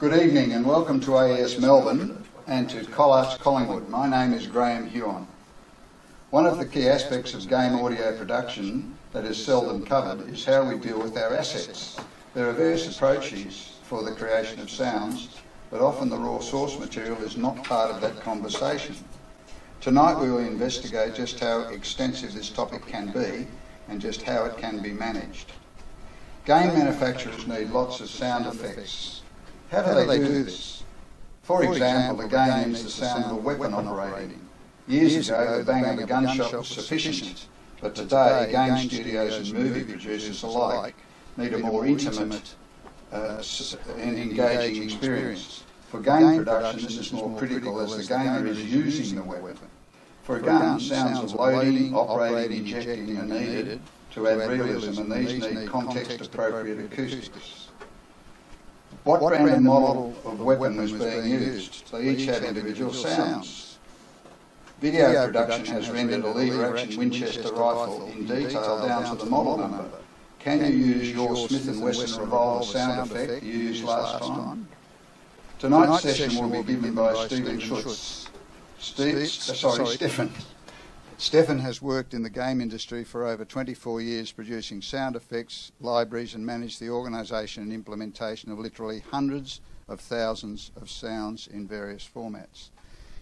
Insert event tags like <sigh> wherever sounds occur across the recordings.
Good evening and welcome to AES Melbourne and to Collarts Collingwood. My name is Graham Huon. One of the key aspects of game audio production that is seldom covered is how we deal with our assets. There are various approaches for the creation of sounds, but often the raw source material is not part of that conversation. Tonight we will investigate just how extensive this topic can be and just how it can be managed. Game manufacturers need lots of sound effects. How do they do this? For example, a game needs the sound of a weapon operating. Years ago, the bang of a gunshot was sufficient, but today, game studios and movie producers alike need a more intimate uh, and engaging experience. For game production, this is more critical as the gamer is using the weapon. For a gun, sounds of loading, operating, ejecting are needed to add realism, and these need context-appropriate acoustics. What brand and model of weapon was being used? They each had individual sounds. Video production has rendered a lever-action Winchester rifle in detail down to the model number. Can you use your Smith & Wesson revolver sound effect you used last time? Tonight's session will be given by Stephen Schutz. Steve, uh, sorry, Stephan. Stephan has worked in the game industry for over 24 years producing sound effects, libraries and managed the organisation and implementation of literally hundreds of thousands of sounds in various formats.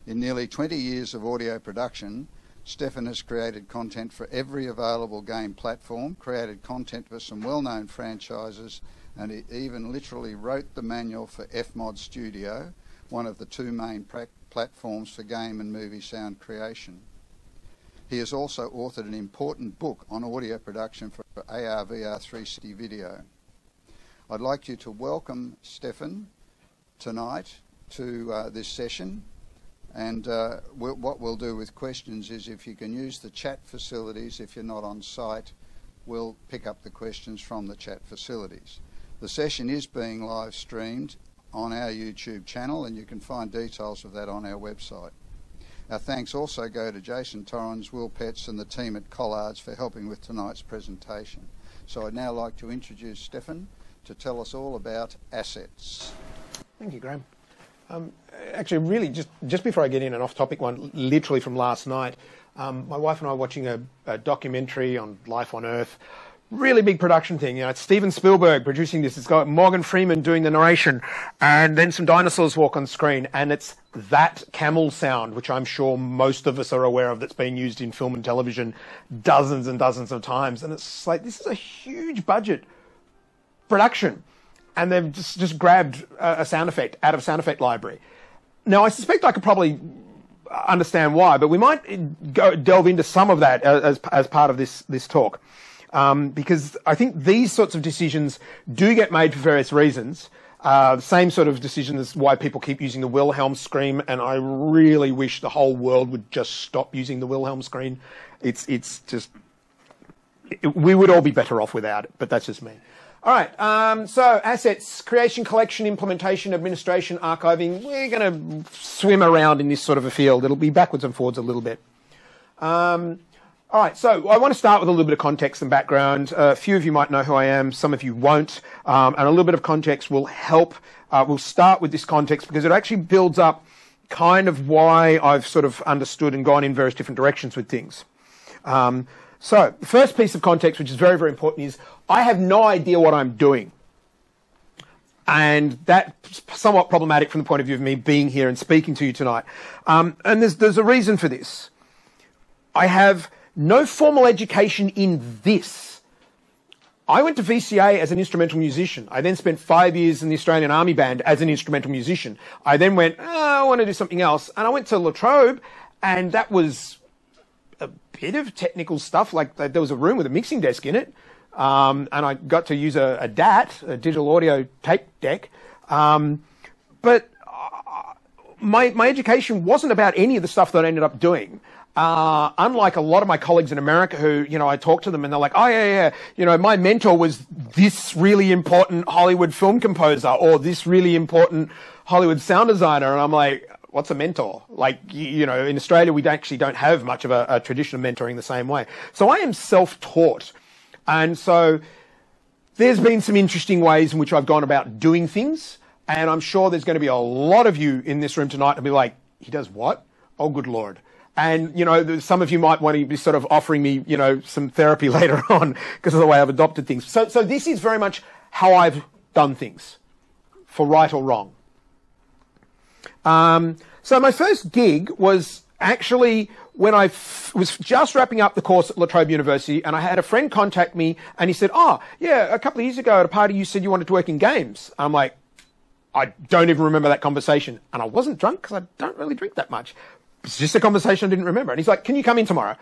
In nearly 20 years of audio production, Stephan has created content for every available game platform, created content for some well-known franchises, and he even literally wrote the manual for FMOD Studio, one of the two main platforms for game and movie sound creation. He has also authored an important book on audio production for AR VR 360 video. I'd like you to welcome Stephan tonight to uh, this session. And uh, we'll, what we'll do with questions is if you can use the chat facilities, if you're not on site, we'll pick up the questions from the chat facilities. The session is being live streamed on our YouTube channel, and you can find details of that on our website. Our thanks also go to Jason Torrens, Will Petts and the team at Collarts for helping with tonight's presentation. So I'd now like to introduce Stephan to tell us all about assets. Thank you, Graham. Um, actually, really, just, just before I get in, an off-topic one, literally from last night, um, my wife and I were watching a, a documentary on life on Earth really big production thing. You know, it's Steven Spielberg producing this. It's got Morgan Freeman doing the narration, and then some dinosaurs walk on screen, and it's that camel sound, which I'm sure most of us are aware of, that's been used in film and television dozens and dozens of times. And it's like this is a huge budget production, and they've just just grabbed a, sound effect out of sound effect library. Now, I suspect I could probably understand why, but we might go delve into some of that as as part of this this talk um, because I think these sorts of decisions do get made for various reasons. Uh, same sort of decision as why people keep using the Wilhelm scream, and I really wish the whole world would just stop using the Wilhelm scream. It's it's just it, we would all be better off without it, but that's just me. All right, um, so assets, creation, collection, implementation, administration, archiving. We're going to swim around in this sort of a field. It'll be backwards and forwards a little bit. Um, all right, so I want to start with a little bit of context and background. Uh, a few of you might know who I am, some of you won't, um, and a little bit of context will help. Uh, we'll start with this context because it actually builds up kind of why I've sort of understood and gone in various different directions with things. Um, so, the first piece of context, which is very, very important, is I have no idea what I'm doing. And that's somewhat problematic from the point of view of me being here and speaking to you tonight. Um, and there's, there's a reason for this. I have no formal education in this. I went to VCA as an instrumental musician. I then spent five years in the Australian Army Band as an instrumental musician. I then went, oh, I want to do something else. And I went to La Trobe, and that was a bit of technical stuff. Like there was a room with a mixing desk in it. Um, and I got to use a, a, DAT, a digital audio tape deck. Um, but uh, my, my education wasn't about any of the stuff that I ended up doing. Uh, unlike a lot of my colleagues in America who, you know, I talk to them and they're like, oh yeah, yeah, you know, my mentor was this really important Hollywood film composer or this really important Hollywood sound designer. And I'm like, what's a mentor? Like, you know, in Australia, we actually don't have much of a, a tradition of mentoring the same way. So I am self-taught. And so there's been some interesting ways in which I've gone about doing things. And I'm sure there's going to be a lot of you in this room tonight to be like, he does what? Oh, good Lord. And, you know, some of you might want to be sort of offering me, you know, some therapy <laughs> later on because of the way I've adopted things. So, so this is very much how I've done things, for right or wrong. Um, so my first gig was actually when I f- was just wrapping up the course at La Trobe University, and I had a friend contact me, and he said, "Oh, yeah, a couple of years ago at a party, you said you wanted to work in games." I'm like, I don't even remember that conversation, and I wasn't drunk because I don't really drink that much. It's just a conversation I didn't remember. And he's like, "Can you come in tomorrow?"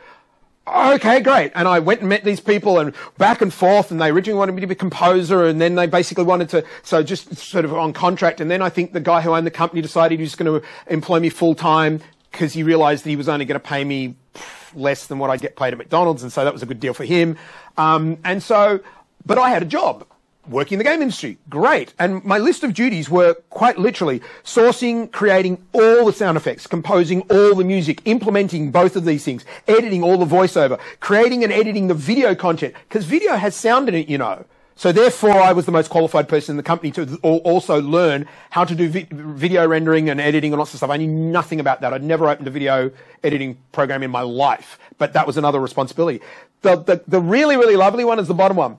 okay, great. And I went and met these people and back and forth and they originally wanted me to be a composer and then they basically wanted to, so just sort of on contract. And then I think the guy who owned the company decided he was going to employ me full time because he realized that he was only going to pay me less than what I'd get paid at McDonald's. And so that was a good deal for him. Um, and so, but I had a job working in the game industry. Great. And my list of duties were quite literally sourcing, creating all the sound effects, composing all the music, implementing both of these things, editing all the voiceover, creating and editing the video content, because video has sound in it, you know. So therefore, I was the most qualified person in the company to also learn how to do vi- video rendering and editing and lots of stuff. I knew nothing about that. I'd never opened a video editing program in my life, but that was another responsibility. The, the, the really, really lovely one is the bottom one.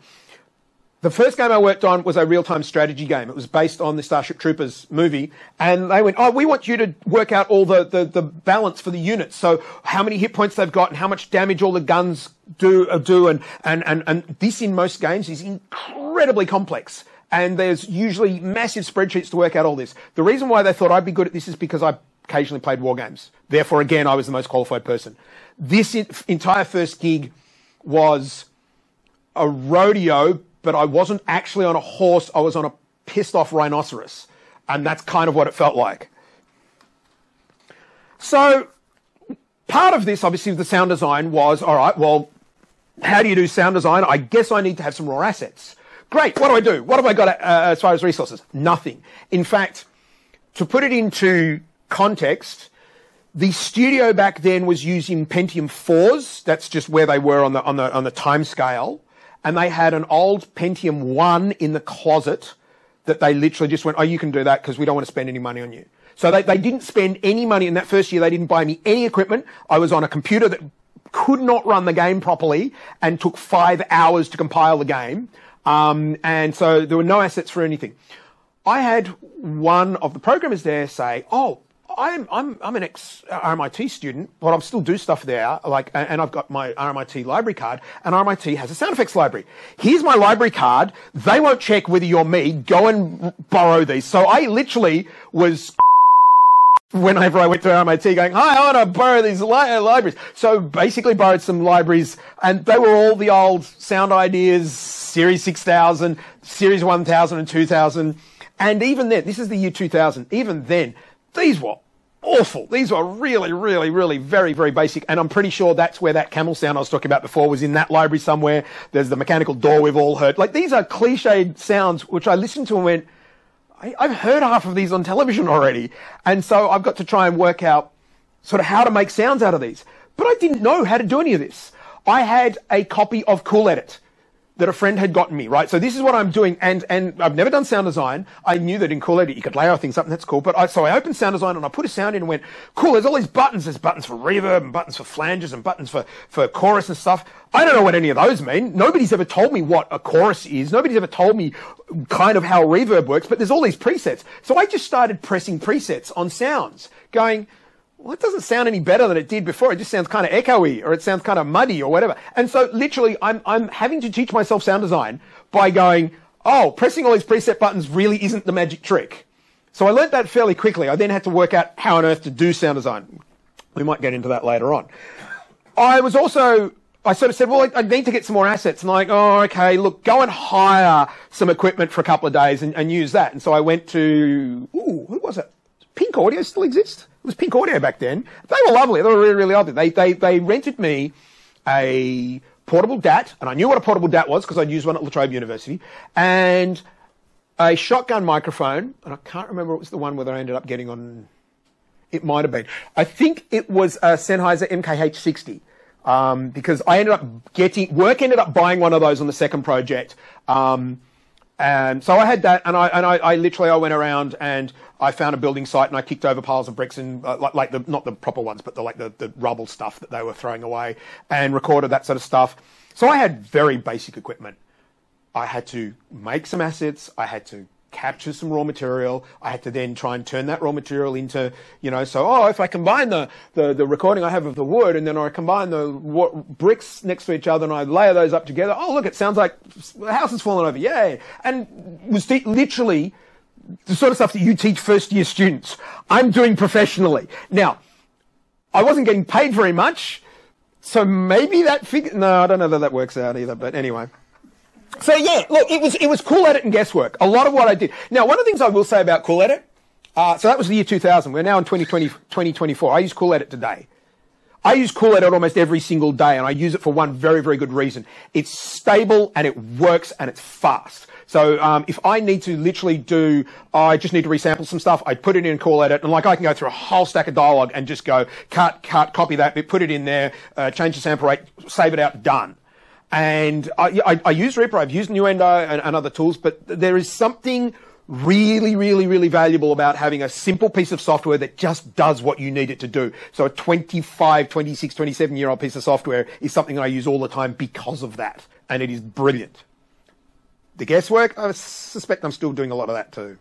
The first game I worked on was a real-time strategy game. It was based on the Starship Troopers movie. And they went, oh, we want you to work out all the, the, the balance for the units. So how many hit points they've got and how much damage all the guns do, uh, do. And, and, and, and this in most games is incredibly complex. And there's usually massive spreadsheets to work out all this. The reason why they thought I'd be good at this is because I occasionally played war games. Therefore, again, I was the most qualified person. This entire first gig was a rodeo but I wasn't actually on a horse. I was on a pissed off rhinoceros. And that's kind of what it felt like. So part of this, obviously, the sound design was, all right, well, how do you do sound design? I guess I need to have some raw assets. Great. What do I do? What have I got uh, as far as resources? Nothing. In fact, to put it into context, the studio back then was using Pentium 4s. That's just where they were on the, on the, on the time scale and they had an old Pentium 1 in the closet that they literally just went, oh, you can do that because we don't want to spend any money on you. So they, they didn't spend any money in that first year. They didn't buy me any equipment. I was on a computer that could not run the game properly and took five hours to compile the game. Um, and so there were no assets for anything. I had one of the programmers there say, oh, I'm, I'm, I'm an ex RMIT student, but I still do stuff there. Like, and I've got my RMIT library card, and RMIT has a sound effects library. Here's my library card. They won't check whether you're me. Go and borrow these. So I literally was <laughs> whenever I went to RMIT going, hi, I want to borrow these li- uh, libraries. So basically borrowed some libraries and they were all the old sound ideas, series 6000, series 1000 and 2000. And even then, this is the year 2000, even then, these were awful. These are really, really, really very, very basic. And I'm pretty sure that's where that camel sound I was talking about before was in that library somewhere. There's the mechanical door we've all heard. Like these are cliched sounds which I listened to and went, I, have heard half of these on television already. And so I've got to try and work out sort of how to make sounds out of these. But I didn't know how to do any of this. I had a copy of Cool Edit that a friend had gotten me, right? So this is what I'm doing, and and I've never done sound design. I knew that in Cool Edit you could layer things up, and that's cool. But I, so I opened sound design and I put a sound in and went, cool. There's all these buttons. There's buttons for reverb and buttons for flanges and buttons for for chorus and stuff. I don't know what any of those mean. Nobody's ever told me what a chorus is. Nobody's ever told me kind of how reverb works. But there's all these presets. So I just started pressing presets on sounds, going well, it doesn't sound any better than it did before. It just sounds kind of echoey or it sounds kind of muddy or whatever. And so literally I'm, I'm having to teach myself sound design by going, oh, pressing all these preset buttons really isn't the magic trick. So I learned that fairly quickly. I then had to work out how on earth to do sound design. We might get into that later on. I was also, I sort of said, well, I need to get some more assets. And like, oh, okay, look, go and hire some equipment for a couple of days and, and use that. And so I went to, ooh, who was it? Pink Audio still exists? Was Pink Audio back then. They were lovely. They were really, really lovely. They, they, they rented me a portable DAT, and I knew what a portable DAT was because I'd used one at La Trobe University, and a shotgun microphone, and I can't remember it was the one where I ended up getting on. It might have been. I think it was a Sennheiser MKH60. Um, because I ended up getting work ended up buying one of those on the second project. Um, And so I had that, and I and I, I literally I went around and I found a building site and I kicked over piles of bricks and uh, like, like the not the proper ones, but the like the, the rubble stuff that they were throwing away, and recorded that sort of stuff. So I had very basic equipment. I had to make some assets. I had to capture some raw material. I had to then try and turn that raw material into, you know, so, oh, if I combine the, the, the recording I have of the wood and then I combine the w- bricks next to each other and I layer those up together, oh, look, it sounds like the house has fallen over. Yay. And was literally the sort of stuff that you teach first year students. I'm doing professionally. Now, I wasn't getting paid very much. So maybe that figure, no, I don't know that that works out either, but anyway. So yeah, look, it was it was cool edit and guesswork. A lot of what I did. Now, one of the things I will say about cool edit, uh, so that was the year 2000. We're now in 2020, 2024. I use cool edit today. I use cool edit almost every single day, and I use it for one very very good reason. It's stable and it works and it's fast. So um, if I need to literally do, I just need to resample some stuff, I put it in Cool Edit, and like I can go through a whole stack of dialogue and just go cut, cut, copy that bit, put it in there, uh, change the sample rate, save it out, done. And I, I, I use Reaper, I've used Nuendo and, and other tools, but there is something really, really, really valuable about having a simple piece of software that just does what you need it to do. So a 25, 26, 27 year old piece of software is something I use all the time because of that. And it is brilliant. The guesswork, I suspect I'm still doing a lot of that too.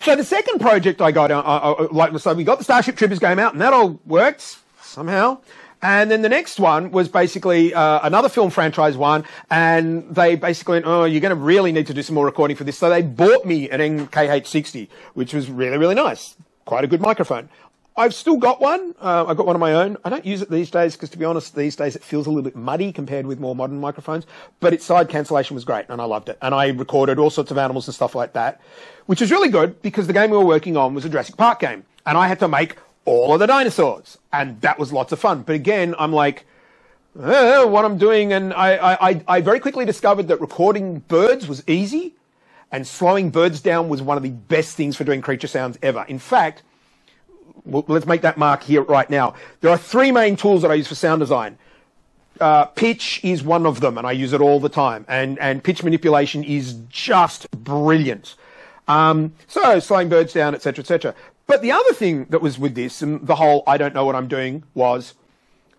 So the second project I got, uh, uh, uh like, so we got the Starship Troopers game out and that all worked somehow. And then the next one was basically uh, another film franchise one, and they basically went, "Oh, you're going to really need to do some more recording for this." So they bought me an MKH60, which was really, really nice. Quite a good microphone. I've still got one. Uh, I've got one of my own. I don't use it these days because, to be honest, these days it feels a little bit muddy compared with more modern microphones. But its side cancellation was great, and I loved it. And I recorded all sorts of animals and stuff like that, which was really good because the game we were working on was a Jurassic Park game, and I had to make all of the dinosaurs, and that was lots of fun. But again, I'm like, eh, what I'm doing, and I, I, I very quickly discovered that recording birds was easy, and slowing birds down was one of the best things for doing creature sounds ever. In fact, let's make that mark here right now. There are three main tools that I use for sound design. Uh, pitch is one of them, and I use it all the time. And and pitch manipulation is just brilliant. Um, so slowing birds down, etc., etc. But the other thing that was with this and the whole I don't know what I'm doing was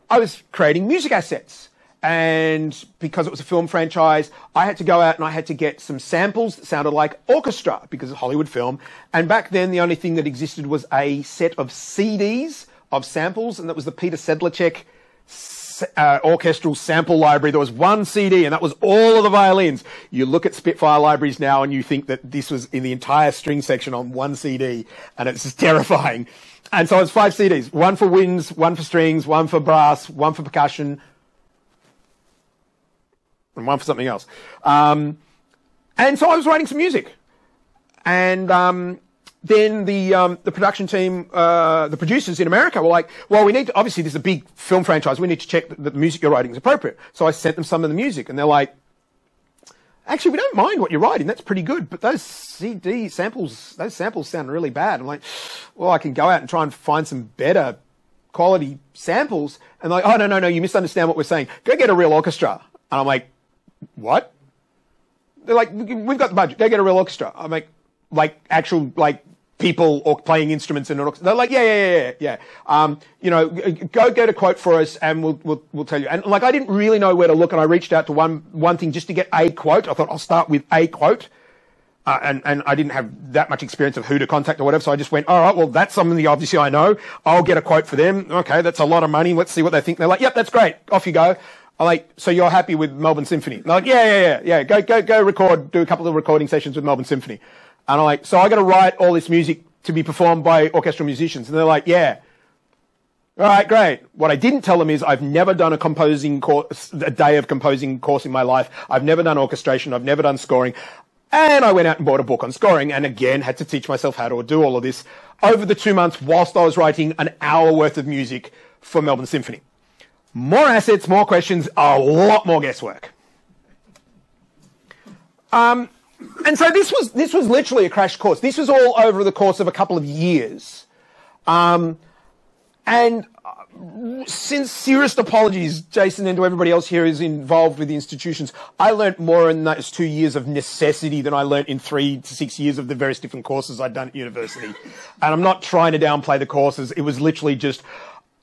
I was creating music assets. And because it was a film franchise, I had to go out and I had to get some samples that sounded like orchestra because it's Hollywood film. And back then, the only thing that existed was a set of CDs of samples, and that was the Peter Siedlaczek uh, orchestral sample library. There was one CD, and that was all of the violins. You look at Spitfire libraries now, and you think that this was in the entire string section on one CD, and it's just <laughs> terrifying. And so it's five CDs: one for winds, one for strings, one for brass, one for percussion, and one for something else. Um, and so I was writing some music, and um, then the um, the production team, uh, the producers in America were like, "Well, we need to, obviously this is a big film franchise. We need to check that the music you're writing is appropriate." So I sent them some of the music, and they're like, "Actually, we don't mind what you're writing. That's pretty good, but those CD samples, those samples sound really bad." I'm like, "Well, I can go out and try and find some better quality samples." And they're like, "Oh no, no, no, you misunderstand what we're saying. Go get a real orchestra." And I'm like, "What?" They're like, "We've got the budget. Go get a real orchestra." I'm like, "Like actual like." People or playing instruments in an orchestra. They're like, yeah, yeah, yeah, yeah, yeah. Um, you know, go get a quote for us and we'll, we'll, we'll tell you. And like, I didn't really know where to look and I reached out to one, one thing just to get a quote. I thought I'll start with a quote. Uh, and, and I didn't have that much experience of who to contact or whatever. So I just went, all right, well, that's something that obviously I know. I'll get a quote for them. Okay. That's a lot of money. Let's see what they think. They're like, yep, that's great. Off you go. I'm like, so you're happy with Melbourne Symphony? They're like, yeah, yeah, yeah, yeah. Go, go, go record, do a couple of recording sessions with Melbourne Symphony. And I'm like, so I got to write all this music to be performed by orchestral musicians. And they're like, yeah. All right, great. What I didn't tell them is I've never done a composing course, a day of composing course in my life. I've never done orchestration. I've never done scoring. And I went out and bought a book on scoring and again had to teach myself how to do all of this over the two months whilst I was writing an hour worth of music for Melbourne Symphony. More assets, more questions, a lot more guesswork. Um, and so this was this was literally a crash course. This was all over the course of a couple of years, um, and sincerest apologies, Jason, and to everybody else here who's involved with the institutions. I learnt more in those two years of necessity than I learnt in three to six years of the various different courses I'd done at university. And I'm not trying to downplay the courses. It was literally just,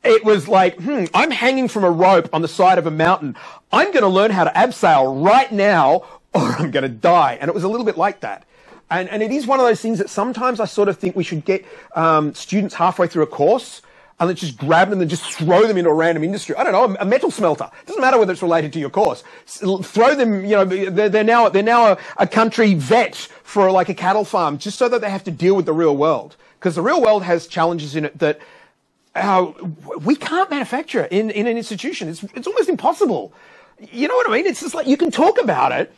it was like, hmm, I'm hanging from a rope on the side of a mountain. I'm going to learn how to abseil right now or <laughs> I'm going to die. And it was a little bit like that. And, and it is one of those things that sometimes I sort of think we should get um, students halfway through a course and then just grab them and just throw them into a random industry. I don't know, a metal smelter. It doesn't matter whether it's related to your course. Throw them, you know, they're, they're now, they're now a, a, country vet for like a cattle farm just so that they have to deal with the real world. Because the real world has challenges in it that uh, we can't manufacture in, in an institution. It's, it's almost impossible. You know what I mean? It's just like you can talk about it,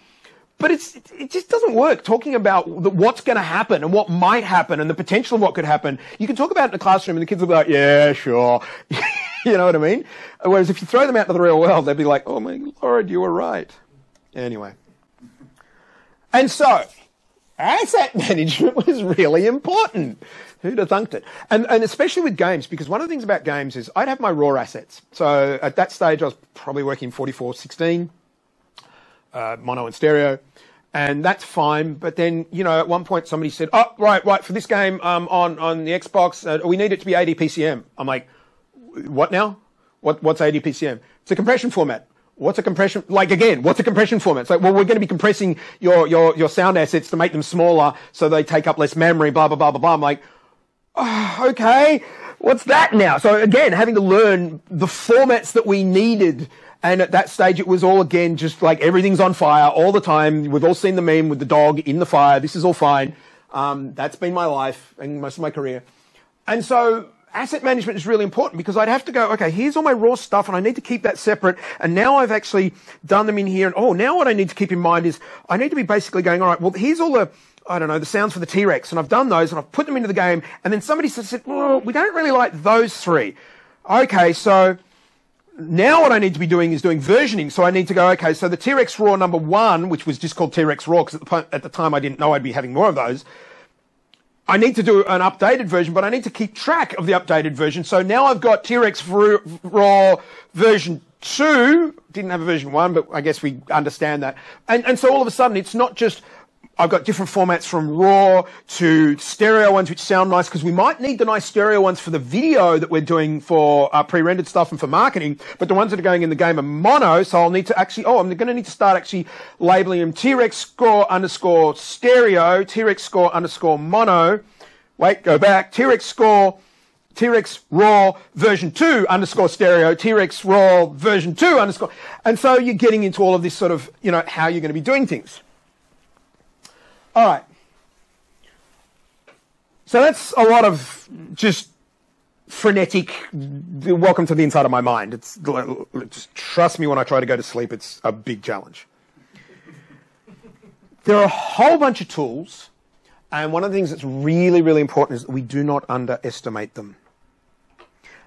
but it's, it just doesn't work talking about what's going to happen and what might happen and the potential of what could happen. You can talk about it in the classroom and the kids will be like, yeah, sure. <laughs> you know what I mean? Whereas if you throw them out into the real world, they'd be like, oh my lord, you were right. Anyway. And so, asset <laughs> management was really important. Who'd have thunked it? And, and especially with games, because one of the things about games is I'd have my raw assets. So at that stage, I was probably working 4416, uh, mono and stereo and that's fine. But then, you know, at one point somebody said, "Oh, right, right, for this game um, on on the Xbox, uh, we need it to be ADPCM." I'm like, "What now? What what's ADPCM? It's a compression format." What's a compression? Like again, what's a compression format? Like, well, we're going to be compressing your your your sound assets to make them smaller so they take up less memory. Blah blah blah blah blah. I'm like, oh, okay, what's that now? So again, having to learn the formats that we needed and at that stage, it was all again just like everything's on fire all the time. We've all seen the meme with the dog in the fire. This is all fine. Um, that's been my life and most of my career. And so asset management is really important because I'd have to go, okay, here's all my raw stuff and I need to keep that separate. And now I've actually done them in here. And oh, now what I need to keep in mind is I need to be basically going, all right, well, here's all the, I don't know, the sounds for the T-Rex. And I've done those and I've put them into the game. And then somebody said, well, we don't really like those three. Okay, so now what I need to be doing is doing versioning. So I need to go, okay, so the T-Rex Raw number one, which was just called T-Rex Raw, because at, at the, time I didn't know I'd be having more of those. I need to do an updated version, but I need to keep track of the updated version. So now I've got T-Rex Raw version two. Didn't have a version one, but I guess we understand that. And, and so all of a sudden, it's not just I've got different formats from RAW to stereo ones, which sound nice because we might need the nice stereo ones for the video that we're doing for uh, pre-rendered stuff and for marketing. But the ones that are going in the game are mono, so I'll need to actually, oh, I'm going to need to start actually labeling them T-Rex score underscore stereo, T-Rex score underscore mono. Wait, go back. T-Rex score T-Rex raw version 2 underscore stereo, T-Rex raw version 2 underscore. And so you're getting into all of this sort of, you know, how you're going to be doing things. All right. So that's a lot of just frenetic. Welcome to the inside of my mind. It's just trust me when I try to go to sleep. It's a big challenge. There are a whole bunch of tools, and one of the things that's really, really important is that we do not underestimate them.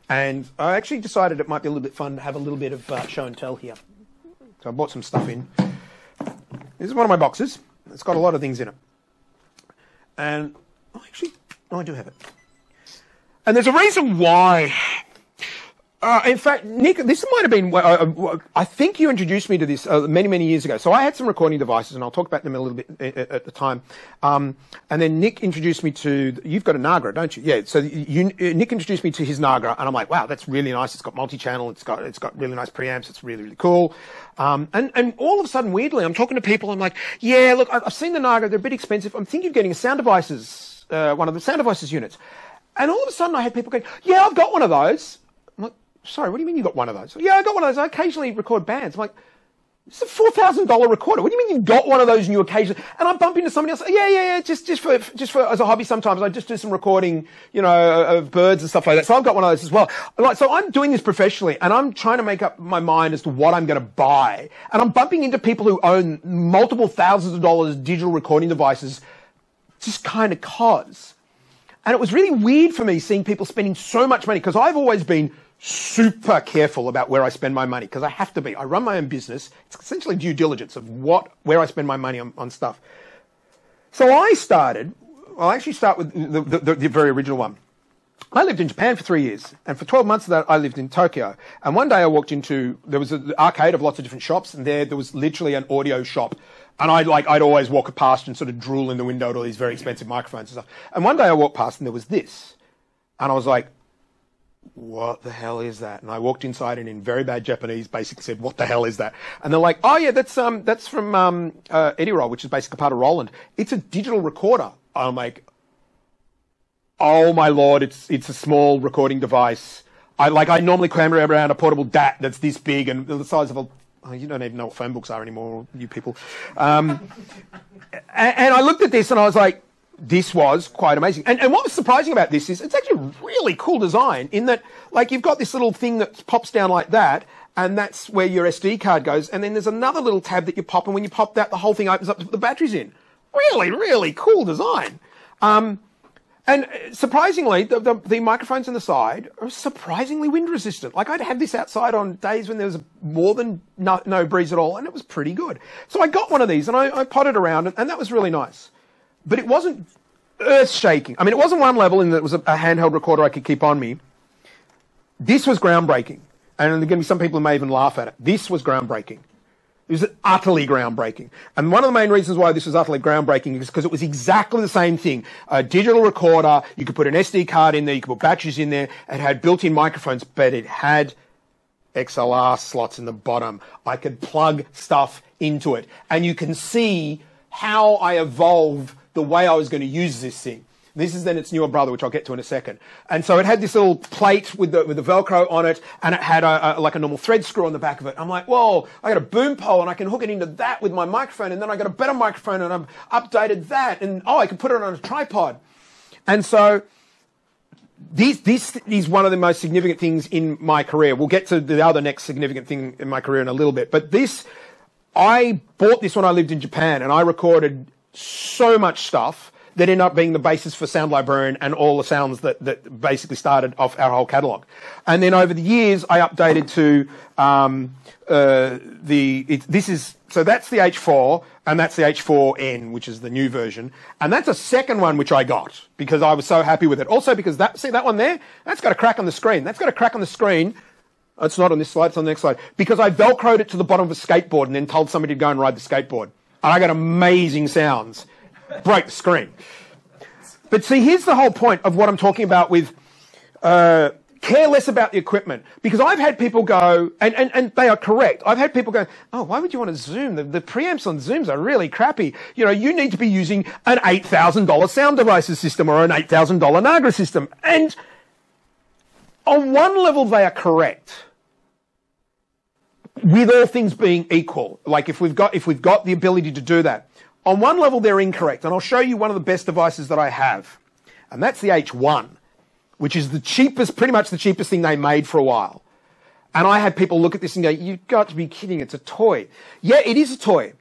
And I actually decided it might be a little bit fun to have a little bit of uh, show and tell here. So I bought some stuff in. This is one of my boxes. It's got a lot of things in it. And oh, actually, no, I do have it. And there's a reason why uh, in fact, Nick, this might have been, uh, uh, I think you introduced me to this uh, many, many years ago. So I had some recording devices, and I'll talk about them a little bit uh, uh, at the time. Um, and then Nick introduced me to, you've got a Nagra, don't you? Yeah. So you, Nick introduced me to his Nagra, and I'm like, wow, that's really nice. It's got multi-channel. It's got, it's got really nice preamps. It's really, really cool. Um, and, and all of a sudden, weirdly, I'm talking to people. I'm like, yeah, look, I've seen the Nagra. They're a bit expensive. I'm thinking of getting a sound devices, one of the sound devices units. And all of a sudden, I had people going, yeah, I've got one of those sorry, what do you mean you got one of those? Yeah, I got one of those. I occasionally record bands. I'm like, it's a four thousand dollar recorder. What do you mean you've got one of those and you occasionally? And I bump into somebody else. Yeah, yeah, yeah. Just, just for, just for as a hobby. Sometimes I just do some recording, you know, of birds and stuff like that. So I've got one of those as well. Like, so I'm doing this professionally, and I'm trying to make up my mind as to what I'm going to buy. And I'm bumping into people who own multiple thousands of dollars digital recording devices, just kind of cause. And it was really weird for me seeing people spending so much money because I've always been super careful about where I spend my money because I have to be. I run my own business. It's essentially due diligence of what, where I spend my money on, on stuff. So I started, I'll actually start with the, the, the very original one. I lived in Japan for three years, and for 12 months of that, I lived in Tokyo. And one day I walked into, there was an arcade of lots of different shops, and there, there was literally an audio shop. And I'd like, I'd always walk past and sort of drool in the window at all these very expensive microphones and stuff. And one day I walked past and there was this. And I was like, what the hell is that? And I walked inside and in very bad Japanese basically said, what the hell is that? And they're like, oh yeah, that's, um, that's from, um, uh, Edirol, which is basically part of Roland. It's a digital recorder. I'm like, oh my lord, it's, it's a small recording device. I like, I normally cram around a portable DAT that's this big and the size of a, oh, you don't even know what phone books are anymore, you people. Um, <laughs> and, and I looked at this and I was like, this was quite amazing. And, and what was surprising about this is it's actually a really cool design in that, like, you've got this little thing that pops down like that, and that's where your SD card goes. And then there's another little tab that you pop, and when you pop that, the whole thing opens up to put the batteries in. Really, really cool design. Um, and surprisingly, the, the, the, microphones on the side are surprisingly wind resistant. Like I'd have this outside on days when there was more than no, no breeze at all, and it was pretty good. So I got one of these and I, I potted around, and, and that was really nice but it wasn't earth shaking. I mean, it wasn't one level in that it was a, a handheld recorder I could keep on me. This was groundbreaking. And there are going to be some people who may even laugh at it. This was groundbreaking. It was utterly groundbreaking. And one of the main reasons why this was utterly groundbreaking is because it was exactly the same thing. A digital recorder, you could put an SD card in there, you could put batteries in there, it had built-in microphones, but it had XLR slots in the bottom. I could plug stuff into it. And you can see how I evolved the way I was going to use this thing. This is then its newer brother, which I'll get to in a second. And so it had this little plate with the, with the Velcro on it, and it had a, a, like a normal thread screw on the back of it. I'm like, whoa, I got a boom pole, and I can hook it into that with my microphone, and then I got a better microphone, and I've updated that, and oh, I can put it on a tripod. And so this, this is one of the most significant things in my career. We'll get to the other next significant thing in my career in a little bit, but this, I bought this when I lived in Japan, and I recorded so much stuff that ended up being the basis for Sound Librarian and all the sounds that, that basically started off our whole catalogue. And then over the years, I updated to um, uh, the, it, this is, so that's the H4, and that's the H4N, which is the new version. And that's a second one which I got because I was so happy with it. Also because that, see that one there? That's got a crack on the screen. That's got a crack on the screen. It's not on this slide, it's on the next slide. Because I velcroed it to the bottom of a skateboard and then told somebody to go and ride the skateboard and I got amazing sounds. Break the screen. But see, here's the whole point of what I'm talking about with uh, care less about the equipment. Because I've had people go, and, and, and they are correct. I've had people go, oh, why would you want to Zoom? The, the preamps on Zooms are really crappy. You know, you need to be using an $8,000 sound devices system or an $8,000 Nagra system. And on one level, they are correct with all things being equal, like if we've got, if we've got the ability to do that, on one level they're incorrect. And I'll show you one of the best devices that I have. And that's the H1, which is the cheapest, pretty much the cheapest thing they made for a while. And I had people look at this and go, you've got to be kidding, it's a toy. Yeah, it is a toy.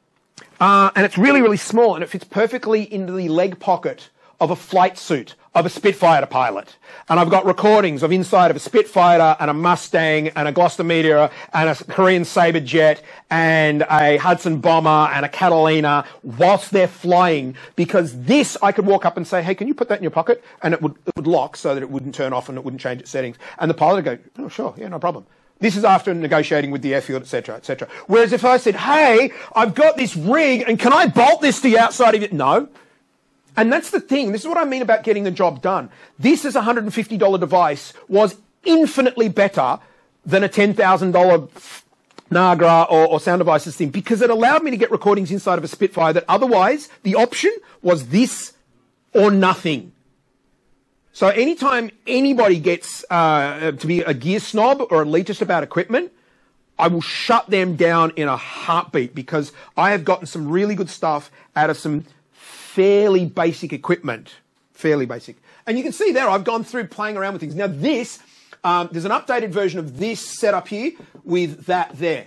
Uh, and it's really, really small and it fits perfectly into the leg pocket of a flight suit of a Spitfire pilot. And I've got recordings of inside of a Spitfire and a Mustang and a Gloster Meteor and a Korean Sabre jet and a Hudson Bomber and a Catalina whilst they're flying because this I could walk up and say, hey, can you put that in your pocket? And it would, it would lock so that it wouldn't turn off and it wouldn't change its settings. And the pilot would go, oh, sure, yeah, no problem. This is after negotiating with the airfield, etc., etc. Whereas if I said, hey, I've got this rig and can I bolt this to the outside of it? No. And that's the thing. This is what I mean about getting the job done. This is a $150 device was infinitely better than a $10,000 Nagra or, or, sound devices thing because it allowed me to get recordings inside of a Spitfire that otherwise the option was this or nothing. So anytime anybody gets uh, to be a gear snob or elitist about equipment, I will shut them down in a heartbeat because I have gotten some really good stuff out of some fairly basic equipment. Fairly basic. And you can see there, I've gone through playing around with things. Now this, um, there's an updated version of this setup here with that there.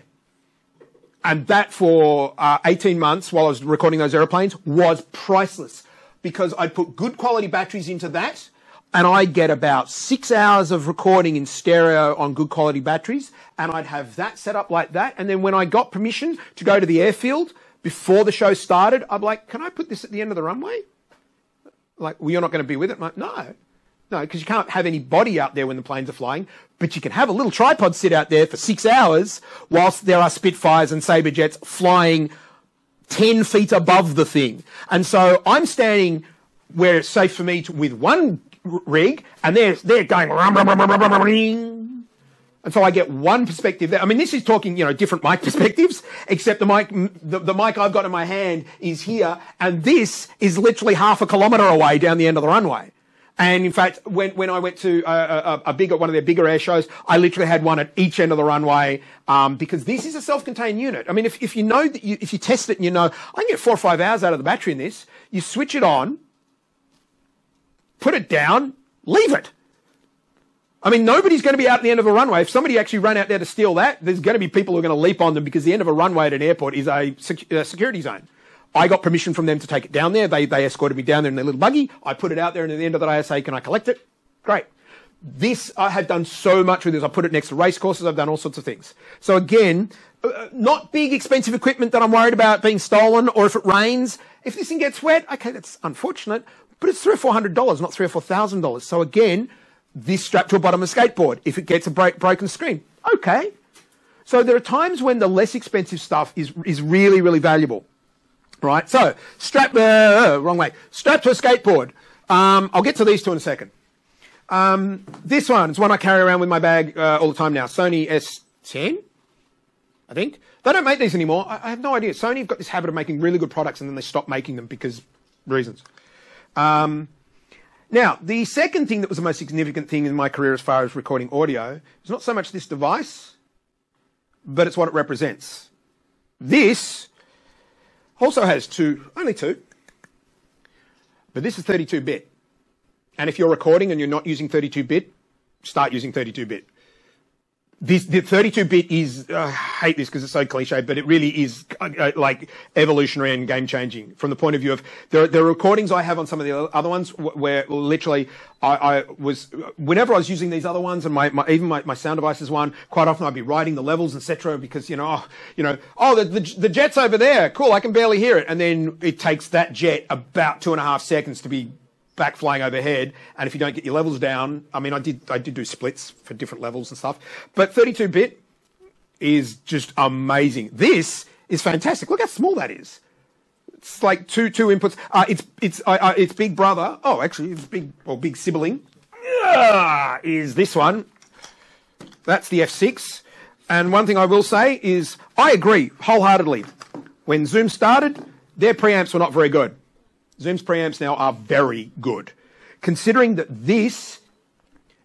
And that for uh, 18 months while I was recording those aeroplanes was priceless because I'd put good quality batteries into that and I'd get about six hours of recording in stereo on good quality batteries and I'd have that set up like that. And then when I got permission to go to the airfield, before the show started, I'm like, can I put this at the end of the runway? Like, well, you're not going to be with it. I'm like, no. No, because you can't have any body out there when the planes are flying, but you can have a little tripod sit out there for six hours whilst there are Spitfires and Sabre jets flying 10 feet above the thing. And so I'm standing where it's safe for me to, with one rig, and they're, they're going. And so I get one perspective there. I mean, this is talking, you know, different mic <laughs> perspectives, except the mic, the, the mic I've got in my hand is here, and this is literally half a kilometre away down the end of the runway. And in fact, when, when I went to a, a, a, bigger, one of their bigger air shows, I literally had one at each end of the runway, um, because this is a self-contained unit. I mean, if, if you know that you, if you test it and you know, I can get four or five hours out of the battery in this, you switch it on, put it down, leave it. I mean, nobody's going to be out at the end of a runway. If somebody actually ran out there to steal that, there's going to be people who are going to leap on them because the end of a runway at an airport is a, sec- a security zone. I got permission from them to take it down there. They, they escorted me down there in their little buggy. I put it out there, and at the end of the day, I say, Can I collect it? Great. This, I have done so much with this. I put it next to race courses. I've done all sorts of things. So again, uh, not big expensive equipment that I'm worried about being stolen or if it rains. If this thing gets wet, okay, that's unfortunate, but it's three or four hundred dollars, not three or four thousand dollars. So again, this strapped to a bottom of a skateboard. If it gets a break, broken screen, okay. So there are times when the less expensive stuff is, is really, really valuable. Right? So, strap, uh, wrong way. Strap to a skateboard. Um, I'll get to these two in a second. Um, this one is one I carry around with my bag uh, all the time now. Sony S10, I think. They don't make these anymore. I, I have no idea. Sony have got this habit of making really good products and then they stop making them because reasons. Um, now, the second thing that was the most significant thing in my career as far as recording audio is not so much this device, but it's what it represents. This also has two, only two, but this is 32 bit. And if you're recording and you're not using 32 bit, start using 32 bit this the 32 bit is uh, I hate this because it's so cliche, but it really is uh, like evolutionary and game changing from the point of view of the, are recordings I have on some of the other ones where literally I, I was whenever I was using these other ones and my, my even my, my, sound devices one quite often I'd be writing the levels etc. Because you know oh, you know oh the, the the jet's over there cool I can barely hear it and then it takes that jet about two and a half seconds to be back flying overhead. And if you don't get your levels down, I mean, I did, I did do splits for different levels and stuff, but 32 bit is just amazing. This is fantastic. Look how small that is. It's like two, two inputs. Uh, it's, it's, uh, uh, it's big brother. Oh, actually, it's big, or big sibling uh, is this one. That's the F6. And one thing I will say is I agree wholeheartedly. When Zoom started, their preamps were not very good. Zoom's preamps now are very good. Considering that this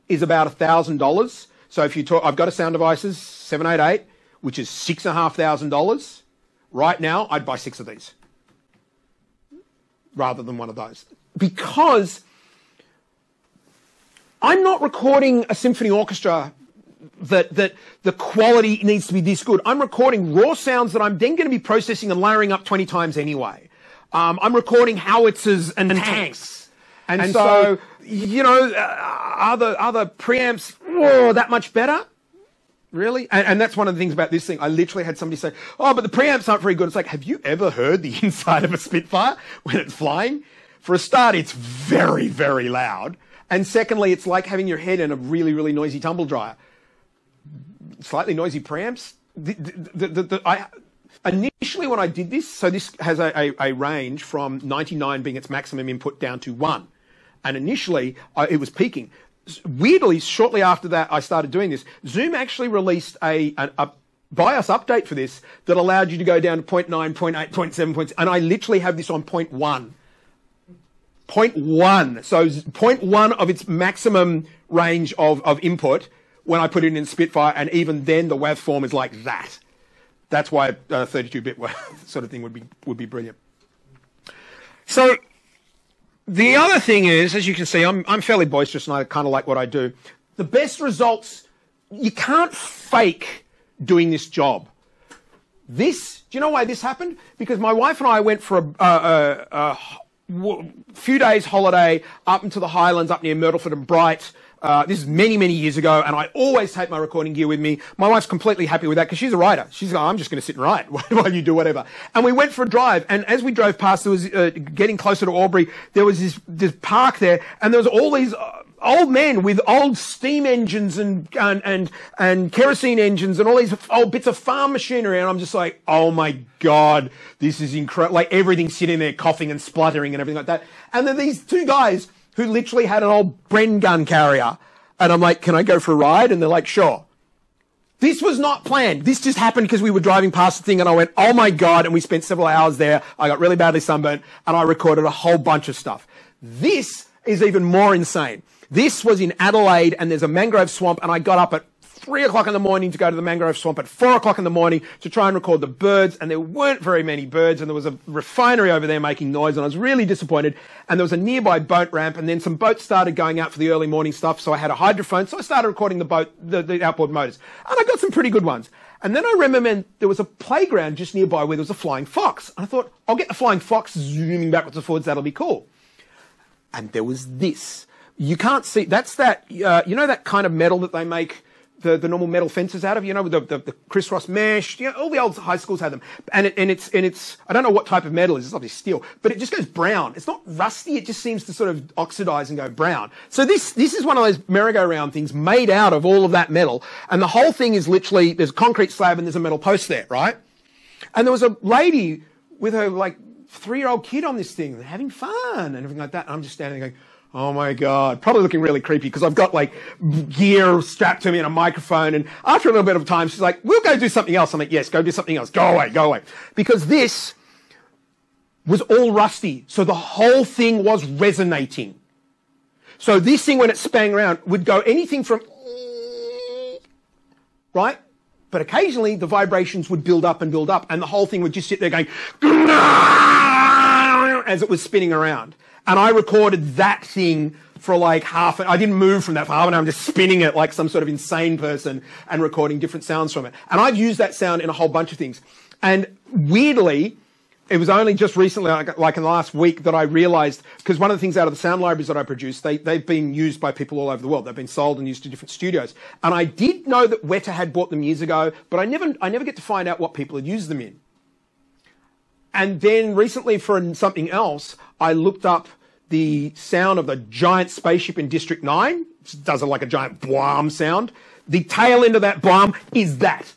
is about $1,000. So if you talk, I've got a sound devices, 788, which is $6,500. Right now, I'd buy six of these rather than one of those. Because I'm not recording a symphony orchestra that, that the quality needs to be this good. I'm recording raw sounds that I'm then going to be processing and layering up 20 times anyway. Um, I'm recording howitzers and, and tanks. And, and so, so, you know, uh, are the, are the preamps that much better? Really? And, and, that's one of the things about this thing. I literally had somebody say, oh, but the preamps aren't very good. It's like, have you ever heard the <laughs> inside of a Spitfire when it's flying? For a start, it's very, very loud. And secondly, it's like having your head in a really, really noisy tumble dryer. Slightly noisy preamps. The, the, the, I, Initially, when I did this, so this has a, a, a, range from 99 being its maximum input down to 1. And initially, uh, it was peaking. Weirdly, shortly after that, I started doing this. Zoom actually released a, a, a BIOS update for this that allowed you to go down to 0.9, 0.8, 0.7, points, and I literally have this on 0.1. 0.1. So 0.1 of its maximum range of, of input when I put it in Spitfire, and even then the waveform is like that. That's why 32-bit uh, <laughs> sort of thing would be would be brilliant. So the other thing is, as you can see, I'm I'm fairly boisterous and I kind of like what I do. The best results you can't fake doing this job. This, do you know why this happened? Because my wife and I went for a, a, a, a few days holiday up into the Highlands, up near Myrtleford and Bright. Uh, this is many, many years ago, and I always take my recording gear with me. My wife's completely happy with that because she's a writer. She's like, I'm just going to sit and write <laughs> while you do whatever. And we went for a drive, and as we drove past, there was uh, getting closer to Albury. There was this, this park there, and there was all these. Uh, old men with old steam engines and, and, and, and kerosene engines and all these old bits of farm machinery. And I'm just like, oh my God, this is incredible. Like everything's sitting there coughing and spluttering and everything like that. And then these two guys who literally had an old Bren gun carrier. And I'm like, can I go for a ride? And they're like, sure. This was not planned. This just happened because we were driving past the thing and I went, oh my God. And we spent several hours there. I got really badly sunburnt and I recorded a whole bunch of stuff. This is even more insane. This was in Adelaide and there's a mangrove swamp and I got up at three o'clock in the morning to go to the mangrove swamp at four o'clock in the morning to try and record the birds. And there weren't very many birds. And there was a refinery over there making noise. And I was really disappointed. And there was a nearby boat ramp. And then some boats started going out for the early morning stuff. So I had a hydrophone. So I started recording the boat, the, the outboard motors. And I got some pretty good ones. And then I remember there was a playground just nearby where there was a flying fox. And I thought, I'll get the flying fox zooming backwards and forwards. That'll be cool. And there was this. You can't see, that's that, uh, you know that kind of metal that they make the, the normal metal fences out of, you know, the, the, the crisscross mesh, you know, all the old high schools had them. And it, and it's, and it's, I don't know what type of metal it is, it's obviously steel, but it just goes brown. It's not rusty, it just seems to sort of oxidize and go brown. So this, this is one of those merry-go-round things made out of all of that metal. And the whole thing is literally, there's a concrete slab and there's a metal post there, right? And there was a lady with her like three-year-old kid on this thing, having fun and everything like that. And I'm just standing there going, Oh my God. Probably looking really creepy because I've got like gear strapped to me and a microphone. And after a little bit of time, she's like, we'll go do something else. I'm like, yes, go do something else. Go away, go away. Because this was all rusty. So the whole thing was resonating. So this thing, when it spang around, would go anything from, right? But occasionally the vibrations would build up and build up and the whole thing would just sit there going, as it was spinning around. And I recorded that thing for like half, an I didn't move from that for half an hour. I'm just spinning it like some sort of insane person and recording different sounds from it. And I've used that sound in a whole bunch of things. And weirdly, it was only just recently, like in the last week, that I realized, because one of the things out of the sound libraries that I produce, they, they've been used by people all over the world. They've been sold and used to different studios. And I did know that Weta had bought them years ago, but I never, I never get to find out what people had used them in. And then recently for something else, I looked up the sound of the giant spaceship in District 9. It does it like a giant blam sound. The tail end of that blam is that.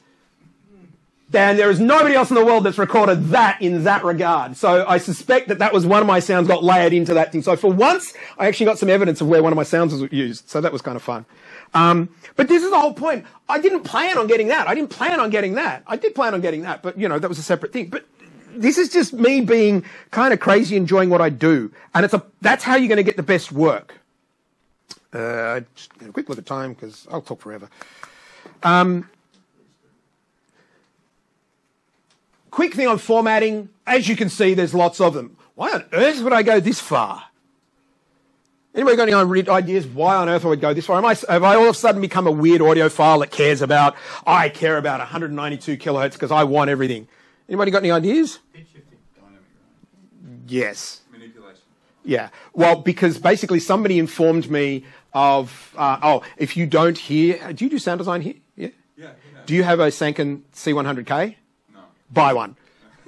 And there is nobody else in the world that's recorded that in that regard. So I suspect that that was one of my sounds got layered into that thing. So for once, I actually got some evidence of where one of my sounds was used. So that was kind of fun. Um, but this is the whole point. I didn't plan on getting that. I didn't plan on getting that. I did plan on getting that, but you know, that was a separate thing. But this is just me being kind of crazy, enjoying what I do. And it's a, that's how you're going to get the best work. Uh, just a quick look at time because I'll talk forever. Um, quick thing on formatting. As you can see, there's lots of them. Why on earth would I go this far? Anybody got any ideas why on earth I would go this far? Am I, have I all of a sudden become a weird audiophile that cares about, I care about 192 kilohertz because I want everything? Anybody got any ideas? Yes. Manipulation. Yeah. Well, because basically somebody informed me of, uh, oh, if you don't hear, do you do sound design here? Yeah. yeah, Do you have a Sanken C100K? No. Buy one.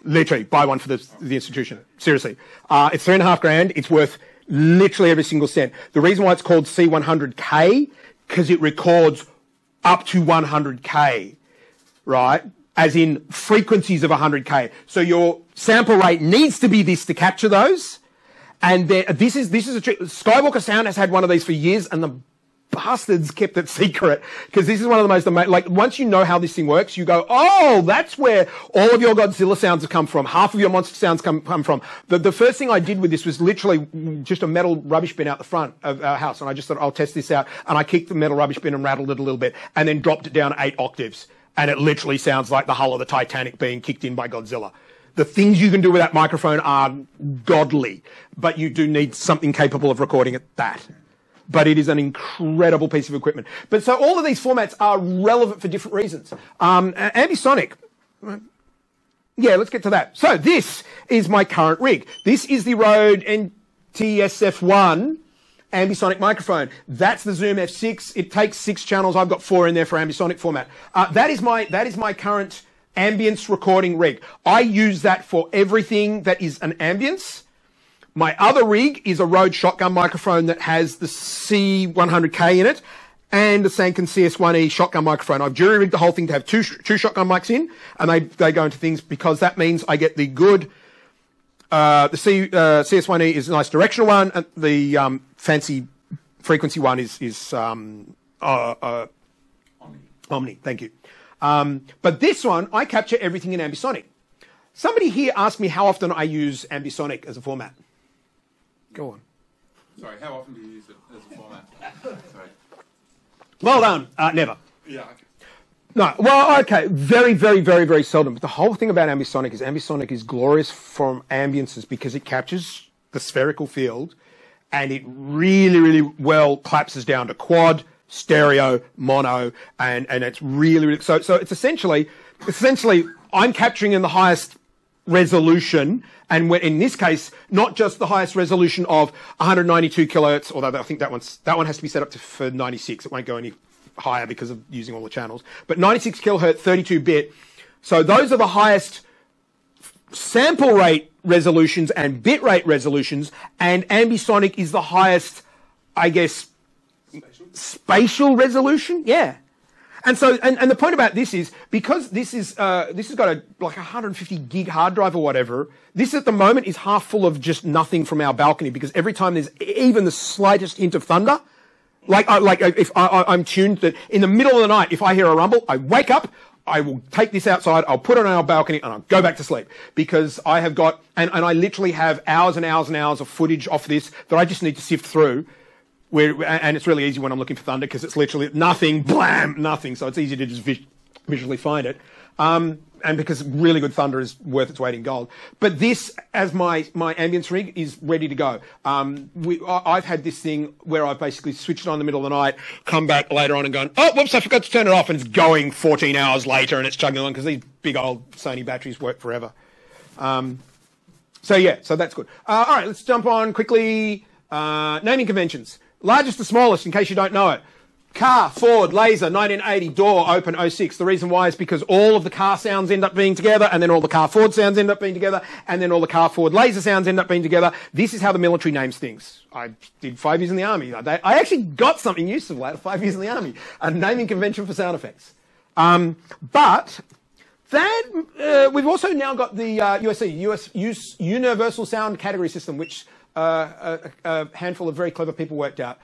Literally, buy one for the, the institution. Seriously. Uh, it's three and a half grand. It's worth literally every single cent. The reason why it's called C100K, because it records up to 100K, right? As in frequencies of 100k. So your sample rate needs to be this to capture those. And this is this is a trick. Skywalker Sound has had one of these for years, and the bastards kept it <laughs> secret because this is one of the most amazing. Like once you know how this thing works, you go, oh, that's where all of your Godzilla sounds have come from. Half of your monster sounds come come from. The the first thing I did with this was literally just a metal rubbish bin out the front of our house, and I just thought I'll test this out, and I kicked the metal rubbish bin and rattled it a little bit, and then dropped it down eight octaves and it literally sounds like the hull of the Titanic being kicked in by Godzilla. The things you can do with that microphone are godly, but you do need something capable of recording at that. But it is an incredible piece of equipment. But so all of these formats are relevant for different reasons. Um, ambisonic. Yeah, let's get to that. So this is my current rig. This is the Rode NTSF1 ambisonic microphone. That's the Zoom F6. It takes six channels. I've got four in there for ambisonic format. Uh, that is my that is my current ambience recording rig. I use that for everything that is an ambience, My other rig is a Rode shotgun microphone that has the C100K in it and the Sanken CS1E shotgun microphone. I've jury rigged the whole thing to have two, two shotgun mics in, and they, they go into things because that means I get the good, uh, the C, uh, CS1E is a nice directional one, and the um, fancy frequency one is, is um, uh, uh Omni. Omni, thank you. Um, but this one, I capture everything in ambisonic. Somebody here asked me how often I use ambisonic as a format. Go on. Sorry, how often do you use it as a format? <laughs> Sorry. Well done. Uh, never. Yeah. Okay. No, well, okay, very, very, very, very seldom. But the whole thing about ambisonic is ambisonic is glorious from ambiances because it captures the spherical field and it really, really well collapses down to quad, stereo, mono, and, and it's really, really, so, so it's essentially, essentially, I'm capturing in the highest resolution, and in this case, not just the highest resolution of 192 kilohertz, although I think that one's, that one has to be set up to, for 96. It won't go any higher because of using all the channels, but 96 kilohertz, 32 bit. So those are the highest sample rate resolutions and bit rate resolutions, and ambisonic is the highest, I guess, spatial, spatial resolution. Yeah. And so, and, and the point about this is because this is uh, this has got a like a 150 gig hard drive or whatever. This at the moment is half full of just nothing from our balcony because every time there's even the slightest hint of thunder, like I, like if I, I'm tuned that in the middle of the night, if I hear a rumble, I wake up. I will take this outside, I'll put it on our balcony, and I'll go back to sleep because I have got, and, and I literally have hours and hours and hours of footage off this that I just need to sift through where, and it's really easy when I'm looking for thunder because it's literally nothing, blam, nothing. So it's easy to just vis- visually find it. Um, and because really good thunder is worth its weight in gold. But this, as my, my ambience rig, is ready to go. Um, we, I, have had this thing where I've basically switched it on in the middle of the night, come back later on and gone, oh, whoops, I forgot to turn it off, and it's going 14 hours later and it's chugging along because these big old Sony batteries work forever. Um, so yeah, so that's good. Uh, all right, let's jump on quickly. Uh, naming conventions. Largest to smallest, in case you don't know it. Car, Ford, Laser, 1980, door, open, 06. The reason why is because all of the car sounds end up being together, and then all the car Ford sounds end up being together, and then all the car Ford Laser sounds end up being together. This is how the military names things. I did five years in the army. I actually got something useful out of five years in the army. A naming convention for sound effects. Um, but that, uh, we've also now got the uh, USC, US, Universal Sound Category System, which uh, a, a, handful of very clever people worked out.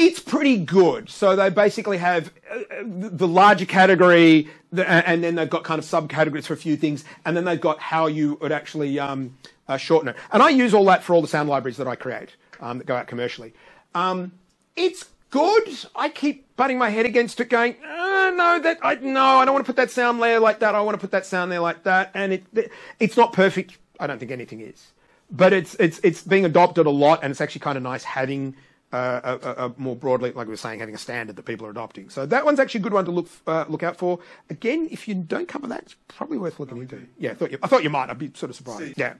It's pretty good. So they basically have uh, the larger category, and then they've got kind of subcategories for a few things, and then they've got how you would actually um, uh, shorten it. And I use all that for all the sound libraries that I create um, that go out commercially. Um, it's good. I keep butting my head against it, going, oh, no, that I no, I don't want to put that sound layer like that. I want to put that sound there like that, and it, it's not perfect. I don't think anything is but it's it's it's being adopted a lot, and it's actually kind of nice having uh, a, a, more broadly, like we were saying, having a standard that people are adopting. So that one's actually a good one to look uh, look out for. Again, if you don't cover that, it's probably worth looking into. Yeah, I thought you, I thought you might. I'd be sort of surprised. Yeah.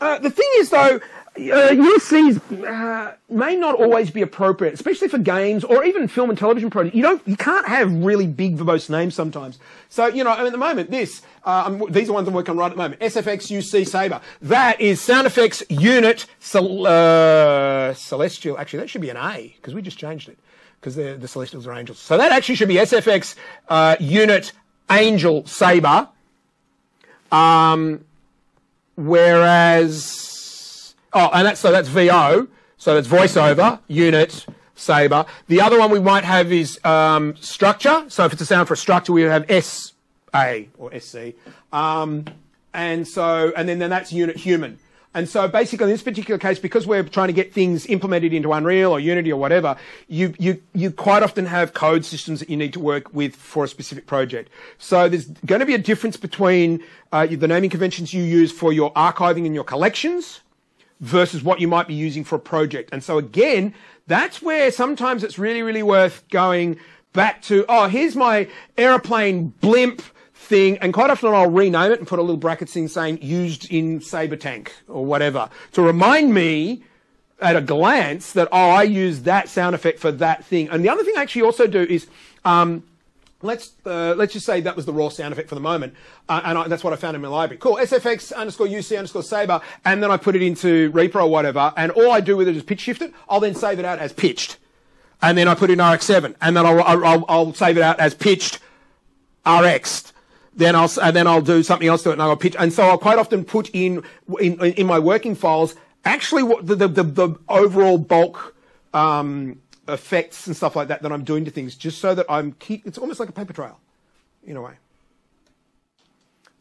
Uh, the thing is, though, uh, USCs uh, may not always be appropriate, especially for games or even film and television projects. You don't, you can't have really big verbose names sometimes. So, you know, I mean, at the moment, this, uh, these are ones I'm working on right at the moment. SFX UC Sabre. That is sound effects unit cel- uh, celestial. Actually, that should be an A because we just changed it because the, the celestials are angels. So that actually should be SFX uh, unit angel Sabre. Um, Whereas, oh, and that's, so that's VO. So that's voiceover, unit, Sabre. The other one we might have is um, structure. So if it's a sound for a structure, we would have SA or SC. Um, and so, and then, then that's unit human. And so basically in this particular case, because we're trying to get things implemented into Unreal or Unity or whatever, you, you, you quite often have code systems that you need to work with for a specific project. So there's going to be a difference between uh, the naming conventions you use for your archiving and your collections versus what you might be using for a project. And so again, that's where sometimes it's really, really worth going back to, oh, here's my aeroplane blimp thing, and quite often I'll rename it and put a little bracket thing saying used in Sabre Tank or whatever to remind me at a glance that, oh, I use that sound effect for that thing. And the other thing I actually also do is, um, let's uh, let's just say that was the raw sound effect for the moment, uh, and I, that's what I found in my library. Cool, SFX underscore UC underscore Sabre, and then I put it into Reaper or whatever, and all I do with it is pitch shift it. I'll then save it out as pitched, and then I put in RX7, and then I'll I'll, I'll save it out as pitched, RX. Then I'll and then I'll do something else to it, and I'll pitch, and so I'll quite often put in in, in my working files actually what the the, the, the overall bulk. Um, effects and stuff like that that I'm doing to things, just so that I'm keep. It's almost like a paper trail, in a way.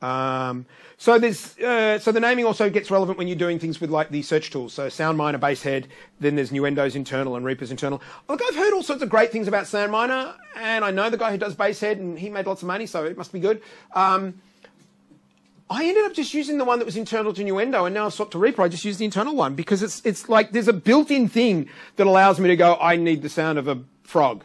Um, so there's uh, so the naming also gets relevant when you're doing things with like the search tools. So SoundMiner, BaseHead, then there's Nuendo's internal and Reaper's internal. Look, I've heard all sorts of great things about SoundMiner, and I know the guy who does BaseHead, and he made lots of money, so it must be good. Um, I ended up just using the one that was internal to Nuendo, and now I've swapped to Reaper. I just use the internal one because it's it's like there's a built-in thing that allows me to go. I need the sound of a frog.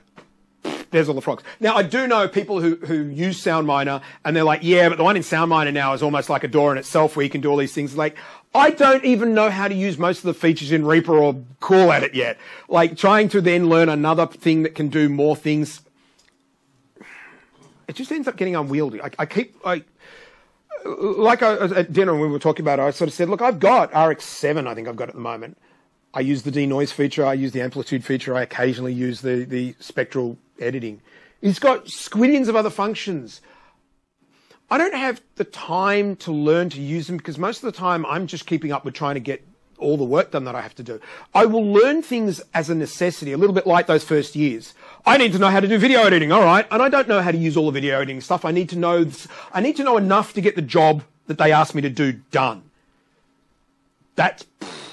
There's all the frogs. Now I do know people who who use SoundMiner, and they're like, yeah, but the one in SoundMiner now is almost like a door in itself, where you can do all these things. Like I don't even know how to use most of the features in Reaper or cool at it yet. Like trying to then learn another thing that can do more things. It just ends up getting unwieldy. I, I keep like like I, at dinner when we were talking about it, I sort of said, look, I've got RX7, I think I've got at the moment. I use the denoise feature, I use the amplitude feature, I occasionally use the, the spectral editing. It's got squillions of other functions. I don't have the time to learn to use them because most of the time I'm just keeping up with trying to get all the work done that I have to do. I will learn things as a necessity, a little bit like those first years. I need to know how to do video editing, all right, and I don't know how to use all the video editing stuff. I need to know, I need to know enough to get the job that they asked me to do done. That's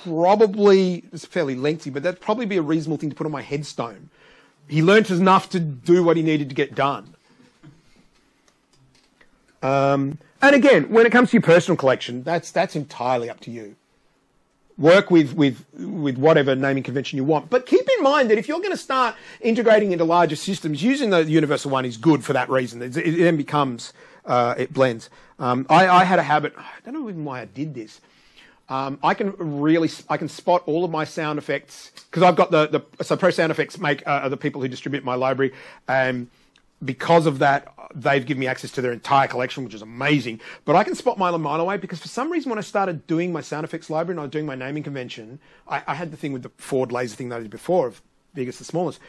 probably, it's fairly lengthy, but that'd probably be a reasonable thing to put on my headstone. He learnt enough to do what he needed to get done. Um, and again, when it comes to your personal collection, that's that's entirely up to you work with, with, with whatever naming convention you want. But keep in mind that if you're going to start integrating into larger systems, using the universal one is good for that reason. It, it then becomes, uh, it blends. Um, I, I, had a habit, I don't know even why I did this. Um, I can really, I can spot all of my sound effects because I've got the, the, so Pro Sound Effects make, uh, are the people who distribute my library. Um, because of that, they've given me access to their entire collection, which is amazing. But I can spot mile a mile away because for some reason, when I started doing my sound effects library and I was doing my naming convention, I, I had the thing with the Ford laser thing that I did before of biggest to smallest.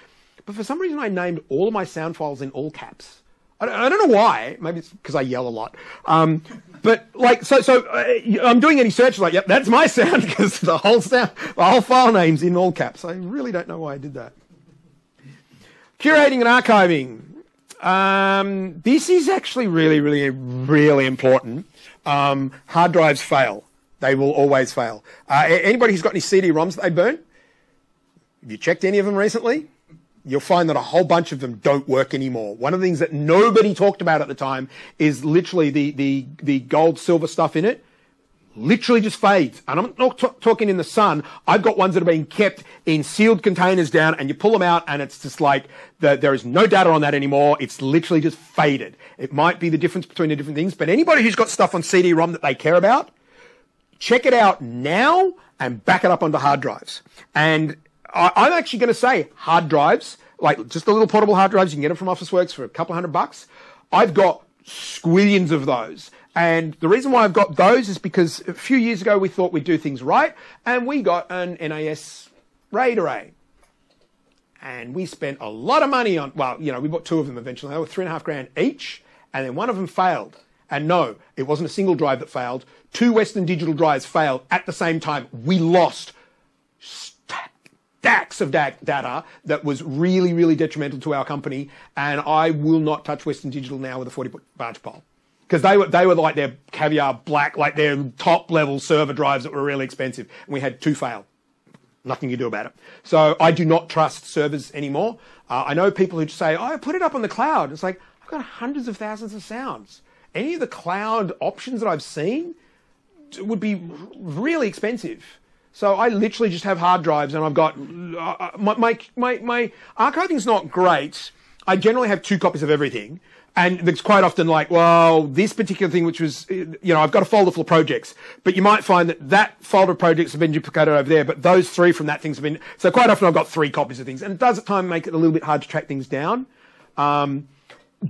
But for some reason, I named all of my sound files in all caps. I don't, I don't know why. Maybe it's because I yell a lot. Um, but like, so, so uh, I'm doing any search like, yep, that's my <laughs> sound because the whole sound, the whole file name's in all caps. I really don't know why I did that. Curating and archiving. Um, this is actually really, really, really important. Um, hard drives fail. They will always fail. Uh, anybody who's got any CD-ROMs that they burn? Have you checked any of them recently? You'll find that a whole bunch of them don't work anymore. One of the things that nobody talked about at the time is literally the, the, the gold silver stuff in it literally just fades. And I'm not t- talking in the sun. I've got ones that are being kept in sealed containers down and you pull them out and it's just like the, there is no data on that anymore. It's literally just faded. It might be the difference between the different things, but anybody who's got stuff on CD-ROM that they care about, check it out now and back it up onto hard drives. And I, I'm actually going to say hard drives, like just the little portable hard drives, you can get them from Officeworks for a couple hundred bucks. I've got squillions of those. And the reason why I've got those is because a few years ago we thought we'd do things right, and we got an NAS RAID array. And we spent a lot of money on, well, you know, we bought two of them eventually. They were three and a half grand each, and then one of them failed. And no, it wasn't a single drive that failed. Two Western Digital drives failed at the same time. We lost stacks of data that was really, really detrimental to our company. And I will not touch Western Digital now with a 40 foot barge pole because they were they were like their caviar black, like their top level server drives that were really expensive, and we had two fail. Nothing you do about it. So I do not trust servers anymore. Uh, I know people who say, "Oh, I put it up on the cloud." It's like I've got hundreds of thousands of sounds. Any of the cloud options that I've seen would be really expensive. So I literally just have hard drives, and I've got uh, my my my, my archiving's not great. I generally have two copies of everything and it's quite often like, well, this particular thing, which was, you know, I've got a folder full of projects, but you might find that that folder of projects have been duplicated over there, but those three from that things have been, so quite often I've got three copies of things, and it does at times make it a little bit hard to track things down. Um,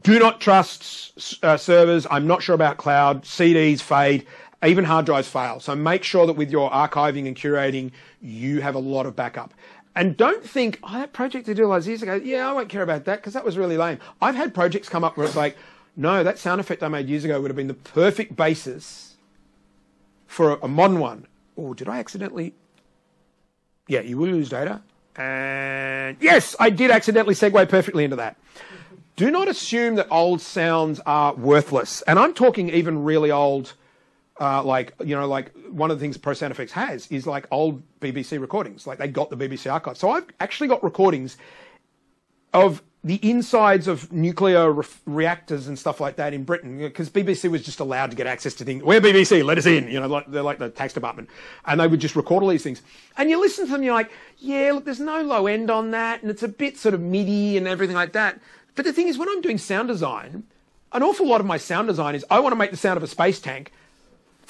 do not trust uh, servers. I'm not sure about cloud. CDs fade. Even hard drives fail. So make sure that with your archiving and curating, you have a lot of backup. And don't think, oh, that project I did all those years ago, yeah, I won't care about that because that was really lame. I've had projects come up where it's like, no, that sound effect I made years ago would have been the perfect basis for a, a modern one. Oh, did I accidentally? Yeah, you will lose data. And yes, I did accidentally segue perfectly into that. Do not assume that old sounds are worthless. And I'm talking even really old, uh, like, you know, like one of the things Pro Sound Effects has is like old BBC recordings. Like they got the BBC archive. So I've actually got recordings of the insides of nuclear re- reactors and stuff like that in Britain, because BBC was just allowed to get access to things. We're BBC, let us in. You know, like, they're like the tax department, and they would just record all these things. And you listen to them, you're like, yeah, look, there's no low end on that, and it's a bit sort of MIDI and everything like that. But the thing is, when I'm doing sound design, an awful lot of my sound design is I want to make the sound of a space tank.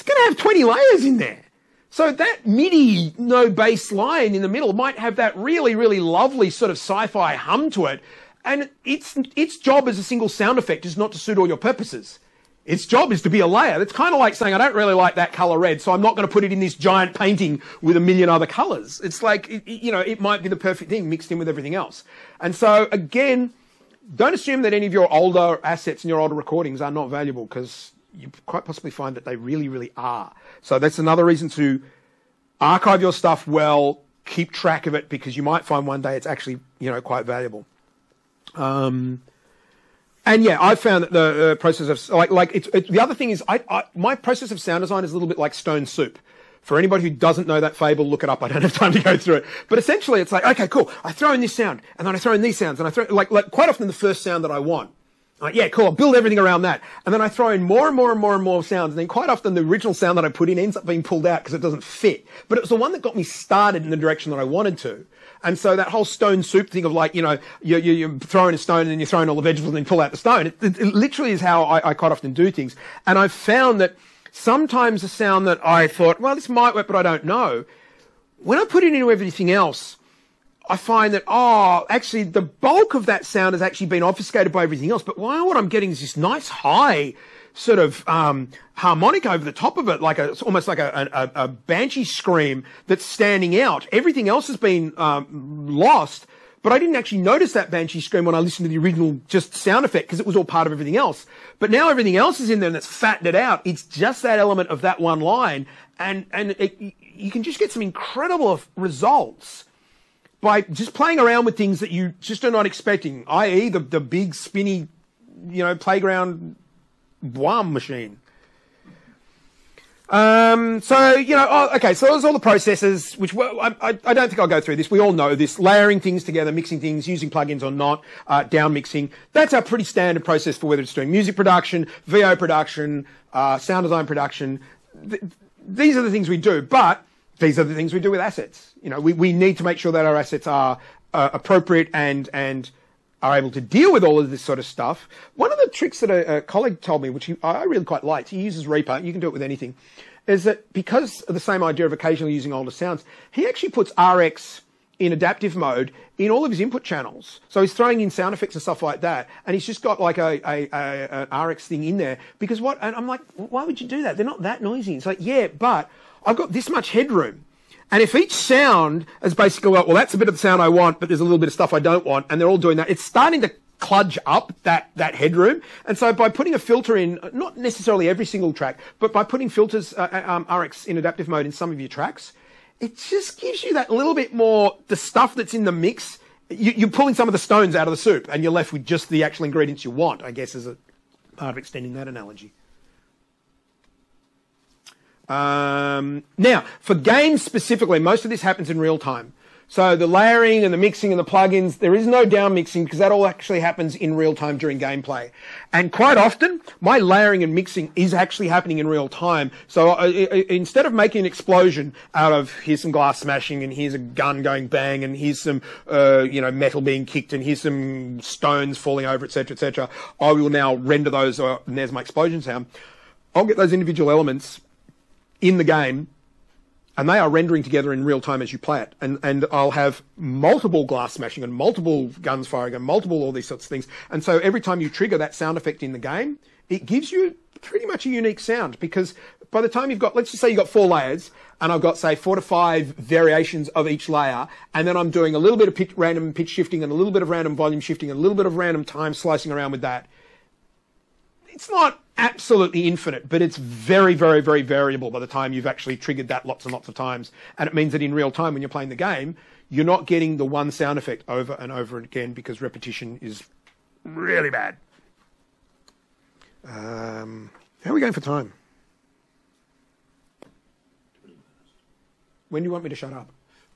It's going to have 20 layers in there. So that MIDI no bass line in the middle might have that really, really lovely sort of sci-fi hum to it and its, its job as a single sound effect is not to suit all your purposes. Its job is to be a layer. It's kind of like saying, I don't really like that color red, so I'm not going to put it in this giant painting with a million other colors. It's like, it, you know, it might be the perfect thing mixed in with everything else. And so, again, don't assume that any of your older assets and your older recordings are not valuable because you quite possibly find that they really, really are. So that's another reason to archive your stuff well, keep track of it because you might find one day it's actually, you know, quite valuable. Um, and yeah, I've found that the uh, process of like like it's, it, the other thing is I, I, my process of sound design is a little bit like stone soup. For anybody who doesn't know that fable, look it up. I don't have time to go through it. But essentially, it's like okay, cool. I throw in this sound, and then I throw in these sounds, and I throw like like quite often the first sound that I want. Like, yeah, cool. I'll build everything around that. And then I throw in more and more and more and more sounds. And then quite often the original sound that I put in ends up being pulled out because it doesn't fit. But it was the one that got me started in the direction that I wanted to. And so that whole stone soup thing of like, you know, you're, you're throwing a stone and then you're throwing all the vegetables and then pull out the stone. It, it, it literally is how I, I quite often do things. And I've found that sometimes a sound that I thought, well, this might work, but I don't know. When I put it into everything else, I find that, oh, actually the bulk of that sound has actually been obfuscated by everything else. But why what I'm getting is this nice high sort of um, harmonic over the top of it, like a, it's almost like a, a, a, banshee scream that's standing out. Everything else has been um, lost, but I didn't actually notice that banshee scream when I listened to the original just sound effect because it was all part of everything else. But now everything else is in there and it's fattened it out. It's just that element of that one line, and and it, you can just get some incredible results by just playing around with things that you just are not expecting, i.e., the the big spinny, you know, playground Wham machine. Um, so, you know, oh, okay, so there's all the processes, which I, I, I, don't think I'll go through this. We all know this. Layering things together, mixing things, using plugins or not, uh, down mixing. That's a pretty standard process for whether it's doing music production, VO production, uh, sound design production. Th- these are the things we do, but these are the things we do with assets. You know, we, we need to make sure that our assets are uh, appropriate and, and, are able to deal with all of this sort of stuff. One of the tricks that a, a colleague told me, which he, I really quite liked, he uses Reaper, you can do it with anything, is that because of the same idea of occasionally using older sounds, he actually puts RX in adaptive mode in all of his input channels. So he's throwing in sound effects and stuff like that, and he's just got like a, a, a, an RX thing in there because what? And I'm like, why would you do that? They're not that noisy. It's like, yeah, but I've got this much headroom. And if each sound is basically, well, well, that's a bit of the sound I want, but there's a little bit of stuff I don't want, and they're all doing that, it's starting to cludge up that, that headroom. And so by putting a filter in, not necessarily every single track, but by putting filters, uh, uh um, RX in adaptive mode in some of your tracks, it just gives you that little bit more, the stuff that's in the mix. You, are pulling some of the stones out of the soup and you're left with just the actual ingredients you want, I guess, as a part of extending that analogy. Um, now, for games specifically, most of this happens in real time. So the layering and the mixing and the plugins, there is no down mixing because that all actually happens in real time during gameplay. And quite often, my layering and mixing is actually happening in real time. So uh, instead of making an explosion out of here's some glass smashing and here's a gun going bang and here's some uh, you know metal being kicked and here's some stones falling over, etc., etc., I will now render those. Uh, and there's my explosion sound. I'll get those individual elements in the game and they are rendering together in real time as you play it. And, and I'll have multiple glass smashing and multiple guns firing and multiple all these sorts of things. And so every time you trigger that sound effect in the game, it gives you pretty much a unique sound because by the time you've got, let's just say you've got four layers and I've got say four to five variations of each layer and then I'm doing a little bit of pitch, random pitch shifting and a little bit of random volume shifting and a little bit of random time slicing around with that. It's not absolutely infinite, but it's very, very, very variable by the time you've actually triggered that lots and lots of times. And it means that in real time, when you're playing the game, you're not getting the one sound effect over and over again because repetition is really bad. Um, how are we going for time? When do you want me to shut up?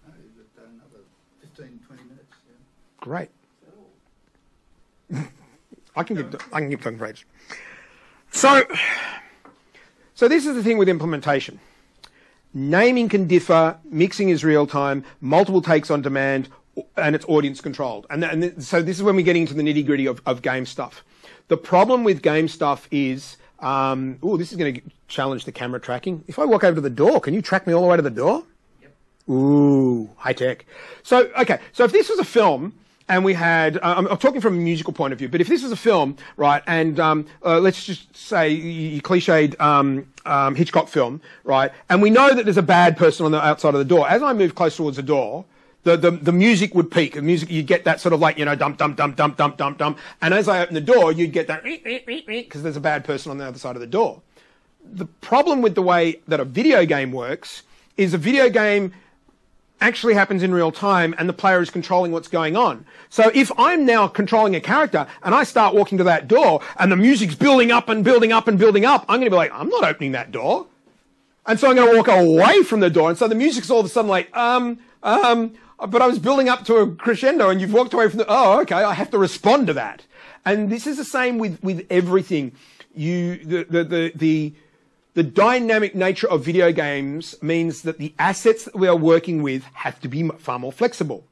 No, another 15, 20 minutes. Yeah. Great. <laughs> I can give I can give talking for ages. So, so this is the thing with implementation. Naming can differ, mixing is real time, multiple takes on demand, and it's audience controlled. And, and th- so this is when we're getting into the nitty gritty of, of game stuff. The problem with game stuff is, um, oh, this is going to challenge the camera tracking. If I walk over to the door, can you track me all the way to the door? Yep. Ooh, high tech. So, okay, so if this was a film, and we had, uh, I'm, I'm talking from a musical point of view, but if this was a film, right, and um, uh, let's just say you cliched um, um, Hitchcock film, right, and we know that there's a bad person on the outside of the door. As I move close towards the door, the, the, the music would peak. The music, you'd get that sort of like, you know, dump, dump, dump, dump, dump, dump, dump. And as I open the door, you'd get that, because there's a bad person on the other side of the door. The problem with the way that a video game works is a video game actually happens in real time and the player is controlling what's going on. So if I'm now controlling a character and I start walking to that door and the music's building up and building up and building up, I'm going to be like, I'm not opening that door. And so I'm going to walk away from the door. And so the music's all of a sudden like, um, um, but I was building up to a crescendo and you've walked away from the, oh, okay, I have to respond to that. And this is the same with, with everything. You, the, the, the, the the dynamic nature of video games means that the assets that we are working with have to be far more flexible.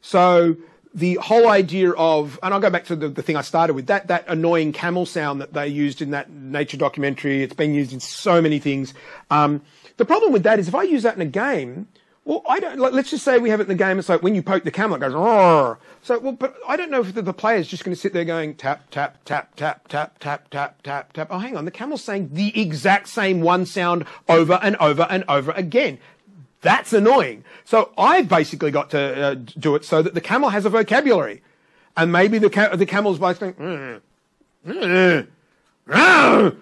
So the whole idea of, and I'll go back to the, the, thing I started with, that, that annoying camel sound that they used in that nature documentary, it's been used in so many things. Um, the problem with that is if I use that in a game, well, I don't, like, let's just say we have it in the game, it's like when you poke the camel, it goes, Roar. So, well, but I don't know if the, the player's just going to sit there going tap, tap, tap, tap, tap, tap, tap, tap, tap. Oh, hang on, the camel's saying the exact same one sound over and over and over again. That's annoying. So I've basically got to uh, do it so that the camel has a vocabulary. And maybe the, ca- the camel's basically, mm, mm, mm,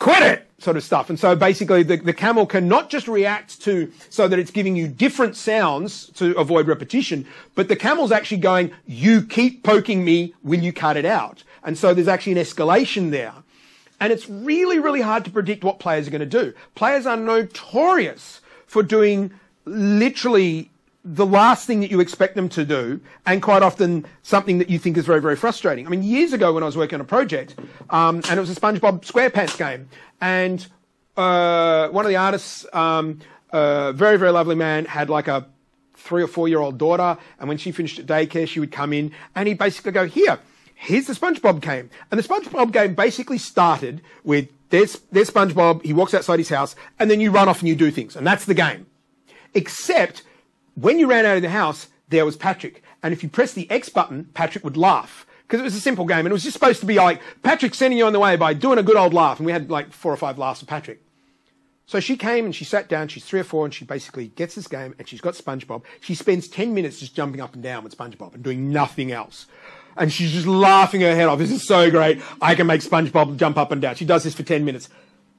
quit it sort of stuff. And so basically the, the camel can not just react to so that it's giving you different sounds to avoid repetition, but the camel's actually going, you keep poking me when you cut it out. And so there's actually an escalation there. And it's really, really hard to predict what players are going to do. Players are notorious for doing literally the last thing that you expect them to do, and quite often something that you think is very, very frustrating. I mean, years ago when I was working on a project, um, and it was a SpongeBob SquarePants game, and uh, one of the artists, um, a very, very lovely man, had like a three or four year old daughter, and when she finished at daycare, she would come in, and he'd basically go, here, here's the SpongeBob game. And the SpongeBob game basically started with there's, there's SpongeBob, he walks outside his house, and then you run off and you do things, and that's the game. Except when you ran out of the house, there was Patrick. And if you press the X button, Patrick would laugh. Because it was a simple game. And it was just supposed to be like Patrick sending you on the way by doing a good old laugh. And we had like four or five laughs of Patrick. So she came and she sat down. She's three or four and she basically gets this game and she's got SpongeBob. She spends 10 minutes just jumping up and down with SpongeBob and doing nothing else. And she's just laughing her head off. This is so great. I can make SpongeBob jump up and down. She does this for 10 minutes.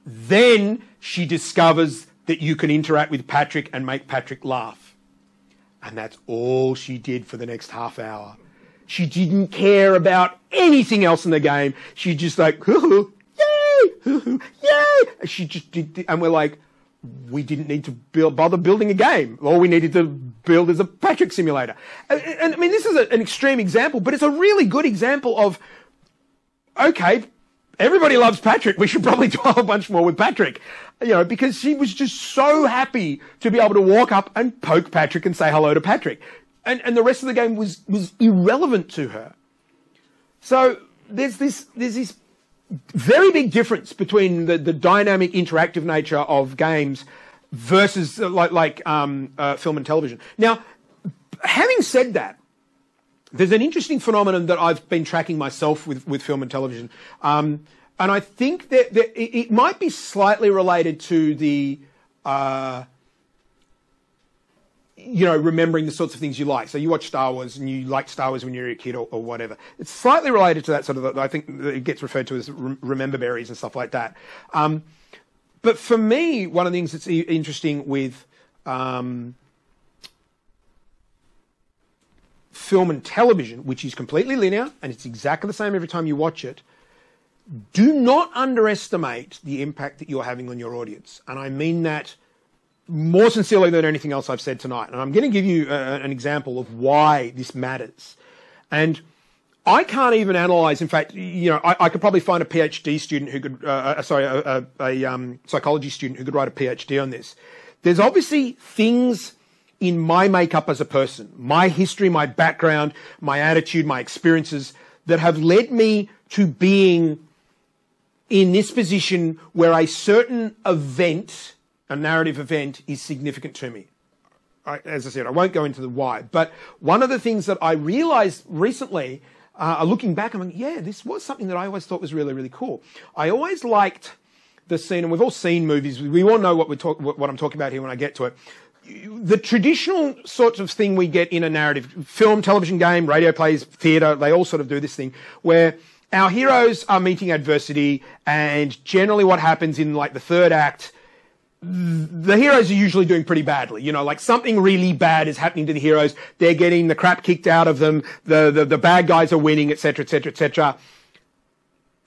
Then she discovers that you can interact with Patrick and make Patrick laugh. And that's all she did for the next half hour. She didn't care about anything else in the game. She just like, hoo hoo, yay, hoo yay. She just did, and we're like, we didn't need to build, bother building a game. All we needed to build is a Patrick simulator. And, and I mean, this is a, an extreme example, but it's a really good example of, okay, everybody loves Patrick. We should probably <laughs> do a whole bunch more with Patrick. You know, because she was just so happy to be able to walk up and poke Patrick and say hello to Patrick. And, and the rest of the game was, was irrelevant to her. So there's this, there's this very big difference between the, the dynamic interactive nature of games versus uh, like like um, uh, film and television. Now, having said that, there's an interesting phenomenon that I've been tracking myself with, with film and television. Um, and I think that, that it, it, might be slightly related to the, uh, you know, remembering the sorts of things you like. So you watch Star Wars and you liked Star Wars when you were a kid or, or whatever. It's slightly related to that sort of, I think it gets referred to as remember berries and stuff like that. Um, but for me, one of the things that's interesting with, um, film and television, which is completely linear and it's exactly the same every time you watch it, do not underestimate the impact that you're having on your audience. And I mean that more sincerely than anything else I've said tonight. And I'm going to give you a, an example of why this matters. And I can't even analyze. In fact, you know, I, I could probably find a PhD student who could, uh, uh sorry, a, a, a um, psychology student who could write a PhD on this. There's obviously things in my makeup as a person, my history, my background, my attitude, my experiences that have led me to being in this position where a certain event, a narrative event, is significant to me. I, as I said, I won't go into the why, but one of the things that I realized recently, uh, looking back, I'm like, yeah, this was something that I always thought was really, really cool. I always liked the scene, and we've all seen movies. We all know what we talk, what I'm talking about here when I get to it the traditional sorts of thing we get in a narrative, film, television game, radio plays, theatre, they all sort of do this thing where our heroes are meeting adversity and generally what happens in like the third act, the heroes are usually doing pretty badly. You know, like something really bad is happening to the heroes. They're getting the crap kicked out of them. The, the, the bad guys are winning, etc., etc., etc.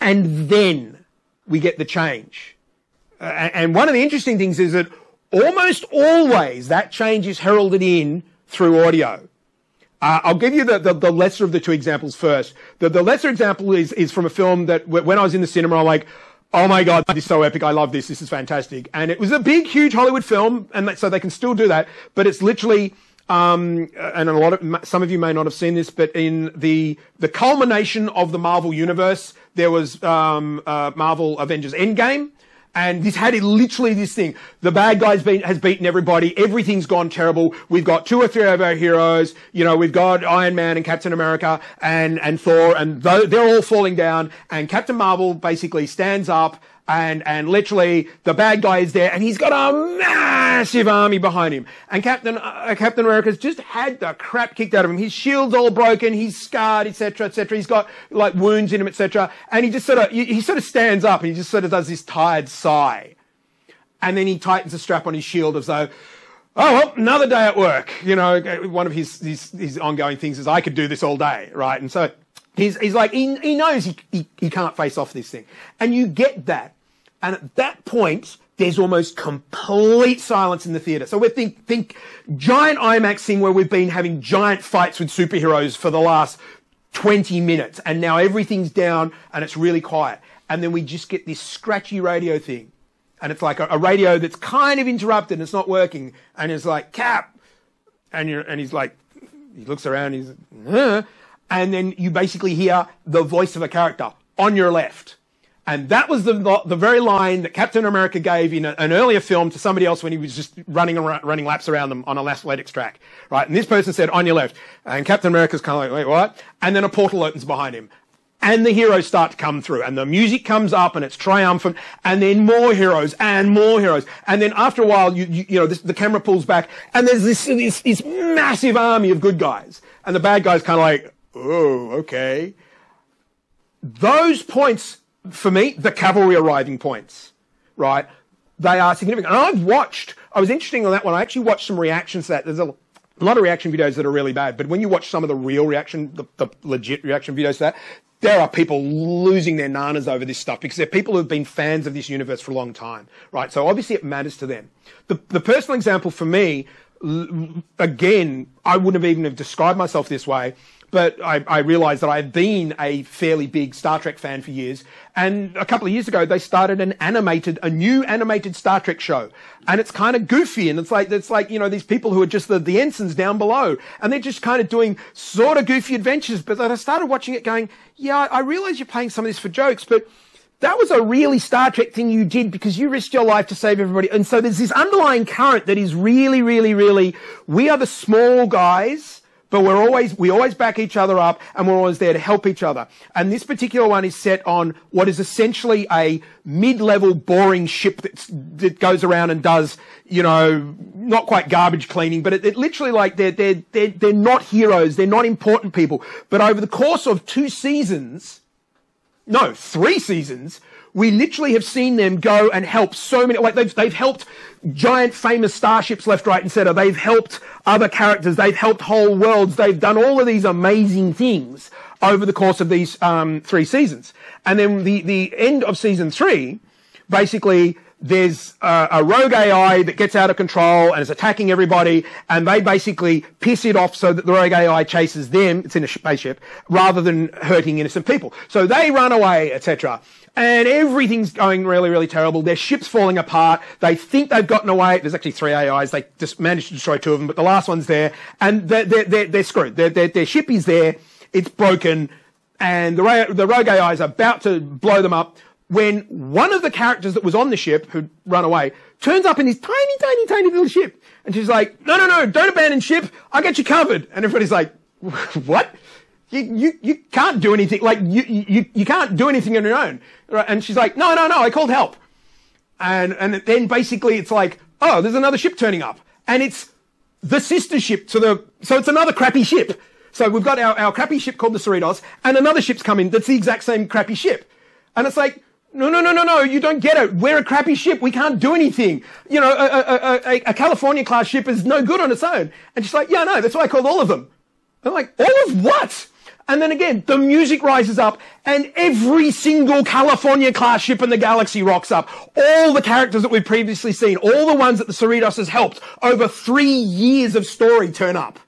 And then we get the change. Uh, and one of the interesting things is that almost always that change is heralded in through audio. Uh, I'll give you the, the, the, lesser of the two examples first. The, the lesser example is, is from a film that w- when I was in the cinema, I'm like, oh my God, this is so epic. I love this. This is fantastic. And it was a big, huge Hollywood film. And so they can still do that. But it's literally, um, and a lot of, some of you may not have seen this, but in the, the culmination of the Marvel universe, there was, um, uh, Marvel Avengers Endgame. And this had literally this thing. The bad guy's been, has beaten everybody. Everything's gone terrible. We've got two or three of our heroes. You know, we've got Iron Man and Captain America and, and Thor and they're all falling down. And Captain Marvel basically stands up and and literally the bad guy is there, and he's got a massive army behind him. And Captain uh, Captain America's just had the crap kicked out of him. His shield's all broken, he's scarred, etc., etc. He's got like wounds in him, etc. And he just sort of he, he sort of stands up and he just sort of does this tired sigh, and then he tightens the strap on his shield as though. Oh, well, another day at work. You know, one of his, his, his ongoing things is I could do this all day, right? And so He's, he's like, he, he knows he, he, he can't face off this thing. And you get that. And at that point, there's almost complete silence in the theatre. So we think, think giant IMAX thing where we've been having giant fights with superheroes for the last 20 minutes and now everything's down and it's really quiet. And then we just get this scratchy radio thing. And it's like a, a radio that's kind of interrupted and it's not working. And it's like, Cap! And, and he's like, he looks around, he's, huh? And then you basically hear the voice of a character on your left. And that was the, the very line that Captain America gave in a, an earlier film to somebody else when he was just running around, running laps around them on a athletics track, right? And this person said, on your left. And Captain America's kind of like, wait, what? And then a portal opens behind him. And the heroes start to come through and the music comes up and it's triumphant and then more heroes and more heroes. And then after a while, you, you, you know, this, the camera pulls back and there's this, this, this massive army of good guys. And the bad guys kind of like, oh, okay. Those points, for me, the cavalry arriving points, right? They are significant. And I've watched, I was interesting on that one. I actually watched some reactions to that. There's a, lot of reaction videos that are really bad, but when you watch some of the real reaction, the, the legit reaction videos to that, there are people losing their nanas over this stuff because they're people who've been fans of this universe for a long time, right? So obviously it matters to them. The, the personal example for me, again, I wouldn't have even have described myself this way, but I, I, realized that I had been a fairly big Star Trek fan for years. And a couple of years ago, they started an animated, a new animated Star Trek show. And it's kind of goofy. And it's like, it's like, you know, these people who are just the, the ensigns down below. And they're just kind of doing sort of goofy adventures. But I started watching it going, yeah, I realize you're playing some of this for jokes, but that was a really Star Trek thing you did because you risked your life to save everybody. And so there's this underlying current that is really, really, really, we are the small guys but we're always, we always back each other up and we're always there to help each other. And this particular one is set on what is essentially a mid-level boring ship that's, that goes around and does, you know, not quite garbage cleaning, but it, it literally like they're, they're, they're, they're not heroes. They're not important people. But over the course of two seasons, no, three seasons, we literally have seen them go and help so many, like they've, they've helped giant famous starships left, right and center. They've helped other characters. They've helped whole worlds. They've done all of these amazing things over the course of these um, three seasons. And then the, the end of season three, basically, there's a, a, rogue AI that gets out of control and is attacking everybody, and they basically piss it off so that the rogue AI chases them, it's in a spaceship, rather than hurting innocent people. So they run away, etc and everything's going really, really terrible. Their ship's falling apart. They think they've gotten away. There's actually three AIs. They just managed to destroy two of them, but the last one's there, and they're, they're, they're, they're screwed. Their, their, their ship is there. It's broken, and the, the rogue AI is about to blow them up when one of the characters that was on the ship, who'd run away, turns up in his tiny, tiny, tiny little ship. And she's like, no, no, no, don't abandon ship. I'll get you covered. And everybody's like, <laughs> what? You, you, you can't do anything. Like, you, you, you can't do anything on your own. And she's like, no, no, no, I called help. And, and then basically it's like, oh, there's another ship turning up. And it's the sister ship to the, so it's another crappy ship. So we've got our, our crappy ship called the Cerritos and another ship's coming that's the exact same crappy ship. And it's like, no, no, no, no, no, you don't get it. We're a crappy ship. We can't do anything. You know, a, a, a, a California class ship is no good on its own. And she's like, yeah, no, that's why I called all of them. I'm like, all of what? And then again, the music rises up and every single California class ship in the galaxy rocks up. All the characters that we've previously seen, all the ones that the Cerritos has helped over three years of story turn up.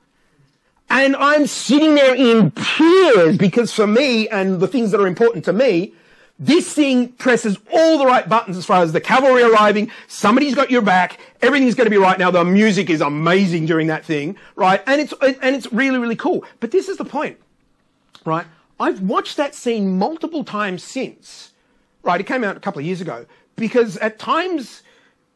And I'm sitting there in tears because for me and the things that are important to me, this thing presses all the right buttons as far as the cavalry arriving. Somebody's got your back. Everything's going to be right now. The music is amazing during that thing, right? And it's, and it's really, really cool. But this is the point right? I've watched that scene multiple times since, right? It came out a couple of years ago because at times,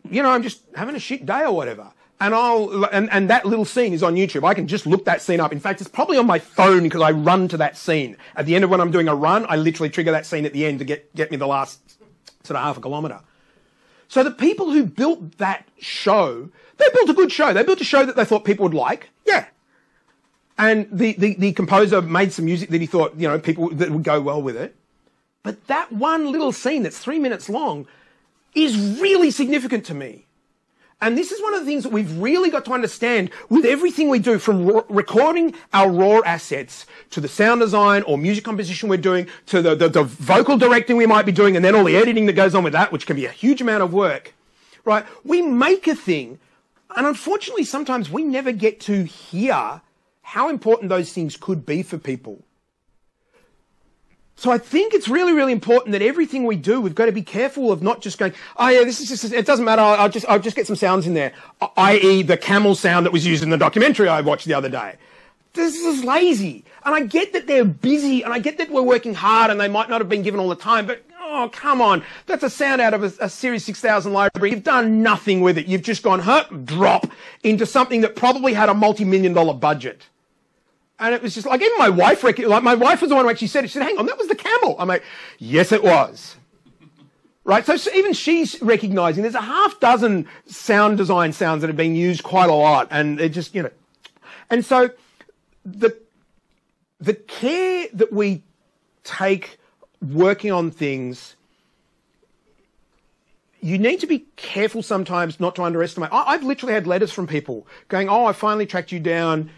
you know, I'm just having a shit day or whatever. And I'll, and, and that little scene is on YouTube. I can just look that scene up. In fact, it's probably on my phone because I run to that scene. At the end of when I'm doing a run, I literally trigger that scene at the end to get, get me the last sort of half a kilometre. So the people who built that show, they built a good show. They built a show that they thought people would like. Yeah, and the, the, the composer made some music that he thought, you know, people that would go well with it. But that one little scene that's three minutes long is really significant to me. And this is one of the things that we've really got to understand with everything we do, from recording our raw assets to the sound design or music composition we're doing to the, the, the, vocal directing we might be doing and then all the editing that goes on with that, which can be a huge amount of work, right? We make a thing and unfortunately sometimes we never get to hear how important those things could be for people. So I think it's really, really important that everything we do, we've got to be careful of not just going, oh yeah, this is just, it doesn't matter, I'll just, I'll just get some sounds in there. I.e. the camel sound that was used in the documentary I watched the other day. This is lazy. And I get that they're busy and I get that we're working hard and they might not have been given all the time, but oh, come on. That's a sound out of a, a Series 6000 library. You've done nothing with it. You've just gone, hurt, drop into something that probably had a multi-million dollar budget. And it was just like, even my wife, like my wife was the one who actually said it. She said, hang on, that was the camel. I'm like, yes, it was. Right? So, so even she's recognizing there's a half dozen sound design sounds that have been used quite a lot. And it just, you know. And so the, the care that we take working on things, you need to be careful sometimes not to underestimate. I, have literally had letters from people going, oh, I finally tracked you down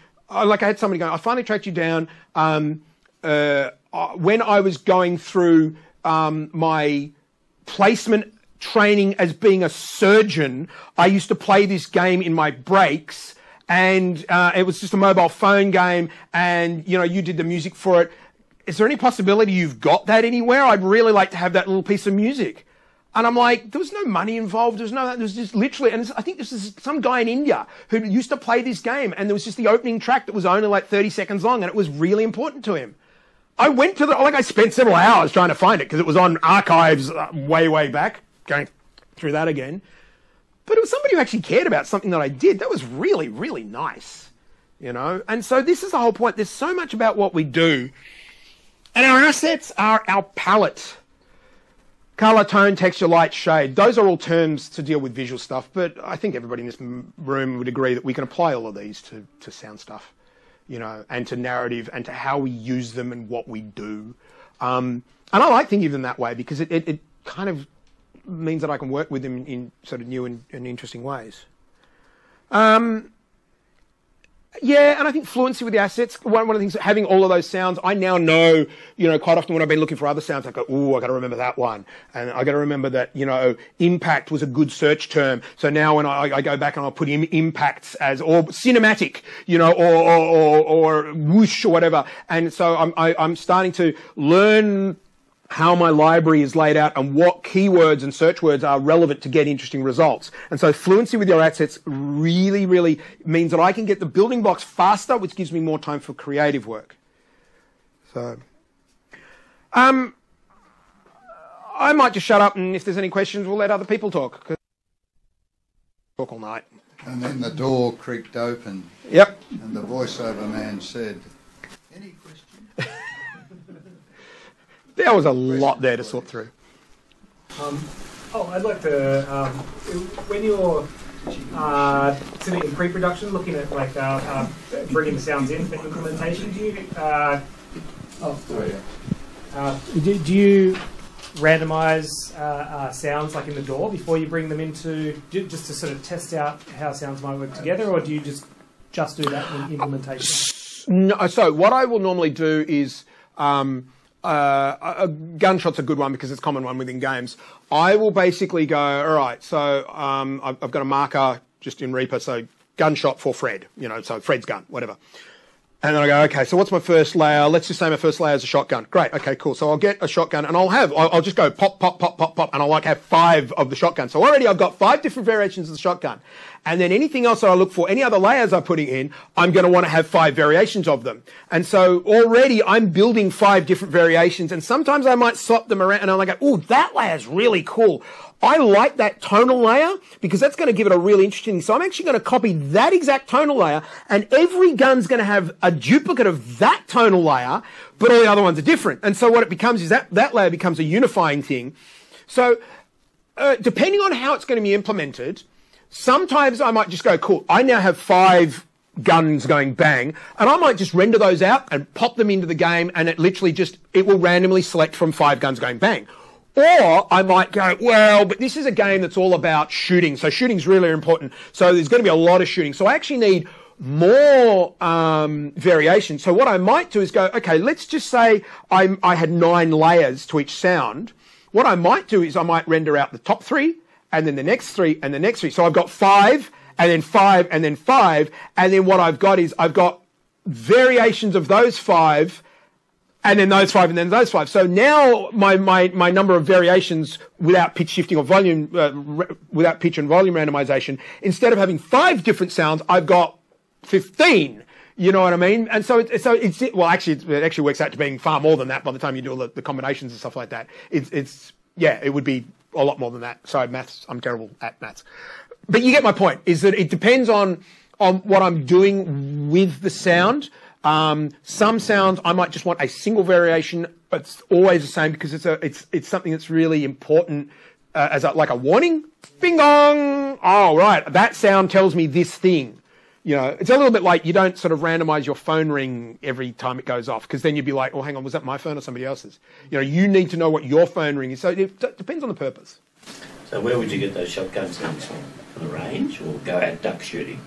like I had somebody going, I finally tracked you down um, uh, uh, when I was going through um, my placement training as being a surgeon. I used to play this game in my breaks, and uh, it was just a mobile phone game, and you know you did the music for it. Is there any possibility you've got that anywhere? I'd really like to have that little piece of music. And I'm like, there was no money involved. There was no, there was just literally, and I think this is some guy in India who used to play this game and there was just the opening track that was only like 30 seconds long and it was really important to him. I went to the like I spent several hours trying to find it because it was on archives uh, way way back, going through that again. But it was somebody who actually cared about something that I did. That was really really nice, you know. And so this is the whole point. There's so much about what we do, and our assets are our palette. Color, tone, texture, light, shade. Those are all terms to deal with visual stuff, but I think everybody in this room would agree that we can apply all of these to, to sound stuff, you know, and to narrative and to how we use them and what we do. Um, and I like thinking of them that way because it, it, it kind of means that I can work with them in, in sort of new and, and interesting ways. Um, yeah, and I think fluency with the assets, one, one of the things, having all of those sounds, I now know, you know, quite often when I've been looking for other sounds, I go, ooh, I gotta remember that one. And I gotta remember that, you know, impact was a good search term. So now when I, I go back and I'll put in impacts as, or cinematic, you know, or, or, or, or whoosh or whatever. And so I'm, I, am i am starting to learn how my library is laid out and what keywords and search words are relevant to get interesting results. And so fluency with your assets really, really means that I can get the building blocks faster, which gives me more time for creative work. So, um, I might just shut up and if there's any questions, we'll let other people talk. Talk all night. And then the door creaked open. Yep. And the voiceover man said, Any questions? There was a lot there to sort through. Um, oh, I'd like to, um, when you're uh, sitting in pre-production, looking at like uh, uh, bringing the sounds in for implementation, do you, uh, oh, sorry. Uh, do, do you randomize uh, uh, sounds like in the DAW before you bring them into, just to sort of test out how sounds might work together, or do you just just do that in implementation? No, so what I will normally do is. Um, uh, a gunshot's a good one because it's a common one within games. I will basically go, all right, so um, I've, I've, got a marker just in Reaper, so gunshot for Fred, you know, so Fred's gun, whatever. And then I go, okay, so what's my first layer? Let's just say my first layer is a shotgun. Great, okay, cool. So I'll get a shotgun and I'll have, I'll, I'll just go pop, pop, pop, pop, pop, and I'll like have five of the shotgun. So already I've got five different variations of the shotgun. And then anything else that I look for, any other layers I'm putting in, I'm going to want to have five variations of them. And so already I'm building five different variations and sometimes I might swap them around and I'm like, oh, that layer's really cool. I like that tonal layer because that's going to give it a really interesting. So I'm actually going to copy that exact tonal layer and every gun's going to have a duplicate of that tonal layer, but all the other ones are different. And so what it becomes is that that layer becomes a unifying thing. So uh, depending on how it's going to be implemented, sometimes I might just go, cool, I now have five guns going bang, and I might just render those out and pop them into the game, and it literally just, it will randomly select from five guns going bang. Or I might go, well, but this is a game that's all about shooting. So shooting's really important. So there's going to be a lot of shooting. So I actually need more um, variation. So what I might do is go, okay, let's just say I, I had nine layers to each sound. What I might do is I might render out the top three, and then the next three, and the next three. So I've got five, and then five, and then five. And then what I've got is I've got variations of those five and then those five, and then those five. So now my, my, my number of variations without pitch shifting or volume, uh, without pitch and volume randomization, instead of having five different sounds, I've got 15. You know what I mean? And so, it, so it's, well, actually, it actually works out to being far more than that by the time you do all the, the combinations and stuff like that. It's, it's, yeah, it would be a lot more than that. Sorry, maths, I'm terrible at maths. But you get my point, is that it depends on, on what I'm doing with the sound. Um, some sounds I might just want a single variation, but it's always the same because it's a it's it's something that's really important uh, as a, like a warning. Bing bong. Oh right, that sound tells me this thing. You know, it's a little bit like you don't sort of randomize your phone ring every time it goes off because then you'd be like, oh, hang on, was that my phone or somebody else's? You know, you need to know what your phone ring is. So it d- depends on the purpose. So where would you get those shotguns from? From the range or go out duck shooting?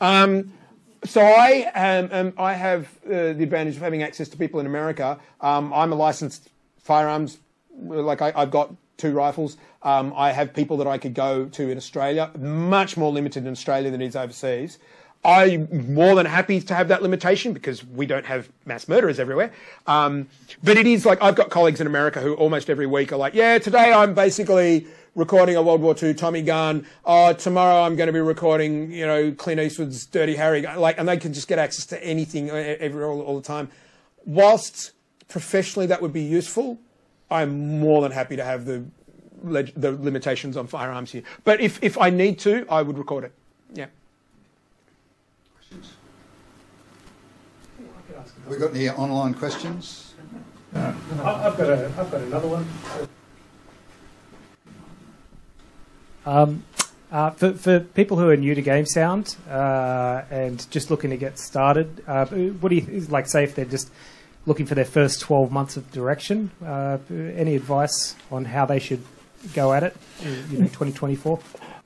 Um, so I am, um, I have uh, the advantage of having access to people in America. Um, I'm a licensed firearms, like I, have got two rifles. Um, I have people that I could go to in Australia, much more limited in Australia than it is overseas. I'm more than happy to have that limitation because we don't have mass murderers everywhere. Um, but it is like I've got colleagues in America who almost every week are like, yeah, today I'm basically recording a World War II Tommy gun. Oh, tomorrow I'm going to be recording, you know, Clint Eastwood's Dirty Harry. Like, and they can just get access to anything uh, every all, all the time. Whilst professionally that would be useful, I'm more than happy to have the leg- the limitations on firearms here. But if, if I need to, I would record it. Yeah. Have we got any online questions? I- I've got a, I've got another one. Um, uh, for, for people who are new to game sound uh, and just looking to get started, uh, what do you like? Say if they're just looking for their first twelve months of direction, uh, any advice on how they should go at it? You know, twenty twenty four.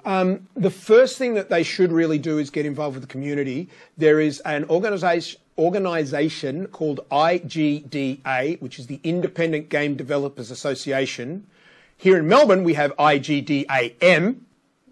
Um, the first thing that they should really do is get involved with the community. There is an organisation organisation called IGDA, which is the Independent Game Developers Association. Here in Melbourne, we have IGDAM,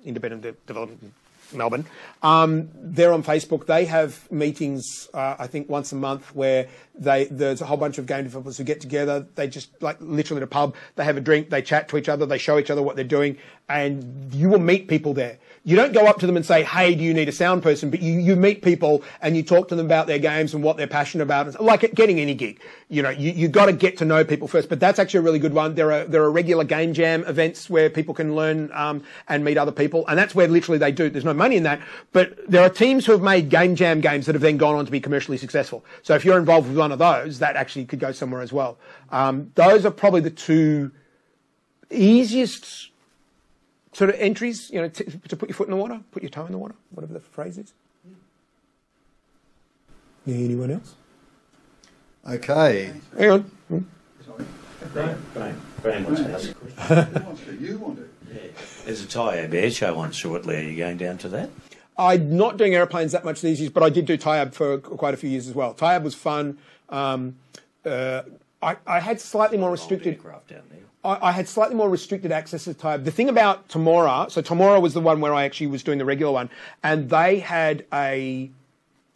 Independent De- Development Melbourne. Um, they're on Facebook. They have meetings, uh, I think, once a month where they there's a whole bunch of game developers who get together. They just like literally in a pub. They have a drink. They chat to each other. They show each other what they're doing, and you will meet people there. You don't go up to them and say, "Hey, do you need a sound person?" But you, you meet people and you talk to them about their games and what they're passionate about. Like getting any gig. You know, you you got to get to know people first. But that's actually a really good one. There are there are regular game jam events where people can learn um, and meet other people, and that's where literally they do. There's no money in that, but there are teams who have made game jam games that have then gone on to be commercially successful. So if you're involved with one of those, that actually could go somewhere as well. Um, those are probably the two easiest sort of entries, you know, t- to put your foot in the water, put your toe in the water, whatever the phrase is. Anyone else? Okay. Hang on. Graham, Graham, Graham wants to ask a question. Wants to? You want to? Yeah. There's a Tyabb air show on shortly. Are you going down to that? I'm not doing aeroplanes that much these days, but I did do Tyabb for quite a few years as well. Tyabb was fun. Um, uh, I, I had slightly more restricted. aircraft down there. I, I had slightly more restricted access to Tyabb. The thing about Temora, so Temora was the one where I actually was doing the regular one, and they had a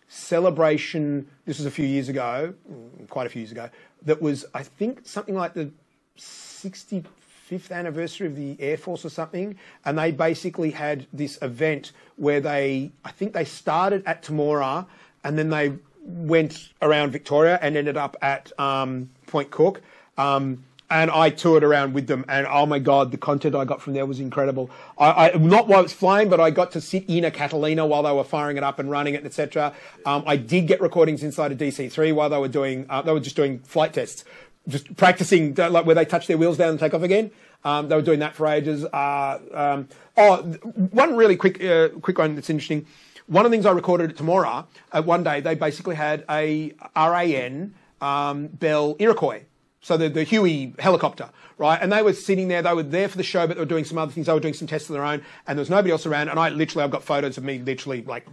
celebration. This was a few years ago, mm, quite a few years ago. That was, I think, something like the 65th anniversary of the Air Force or something, and they basically had this event where they, I think, they started at Temora, and then they went around Victoria and ended up at um, Point Cook. Um, and I toured around with them, and oh my god, the content I got from there was incredible. I, I not while it's flying, but I got to sit in a Catalina while they were firing it up and running it, etc. Um, I did get recordings inside a DC3 while they were doing, uh, they were just doing flight tests, just practicing, uh, like where they touch their wheels down and take off again. Um, they were doing that for ages. Uh, um, oh, one really quick, uh, quick one that's interesting. One of the things I recorded at Temora, uh, one day they basically had a RAN um, Bell Iroquois. So the, the Huey helicopter, right? And they were sitting there, they were there for the show, but they were doing some other things. They were doing some tests of their own, and there was nobody else around. And I literally, I've got photos of me literally like,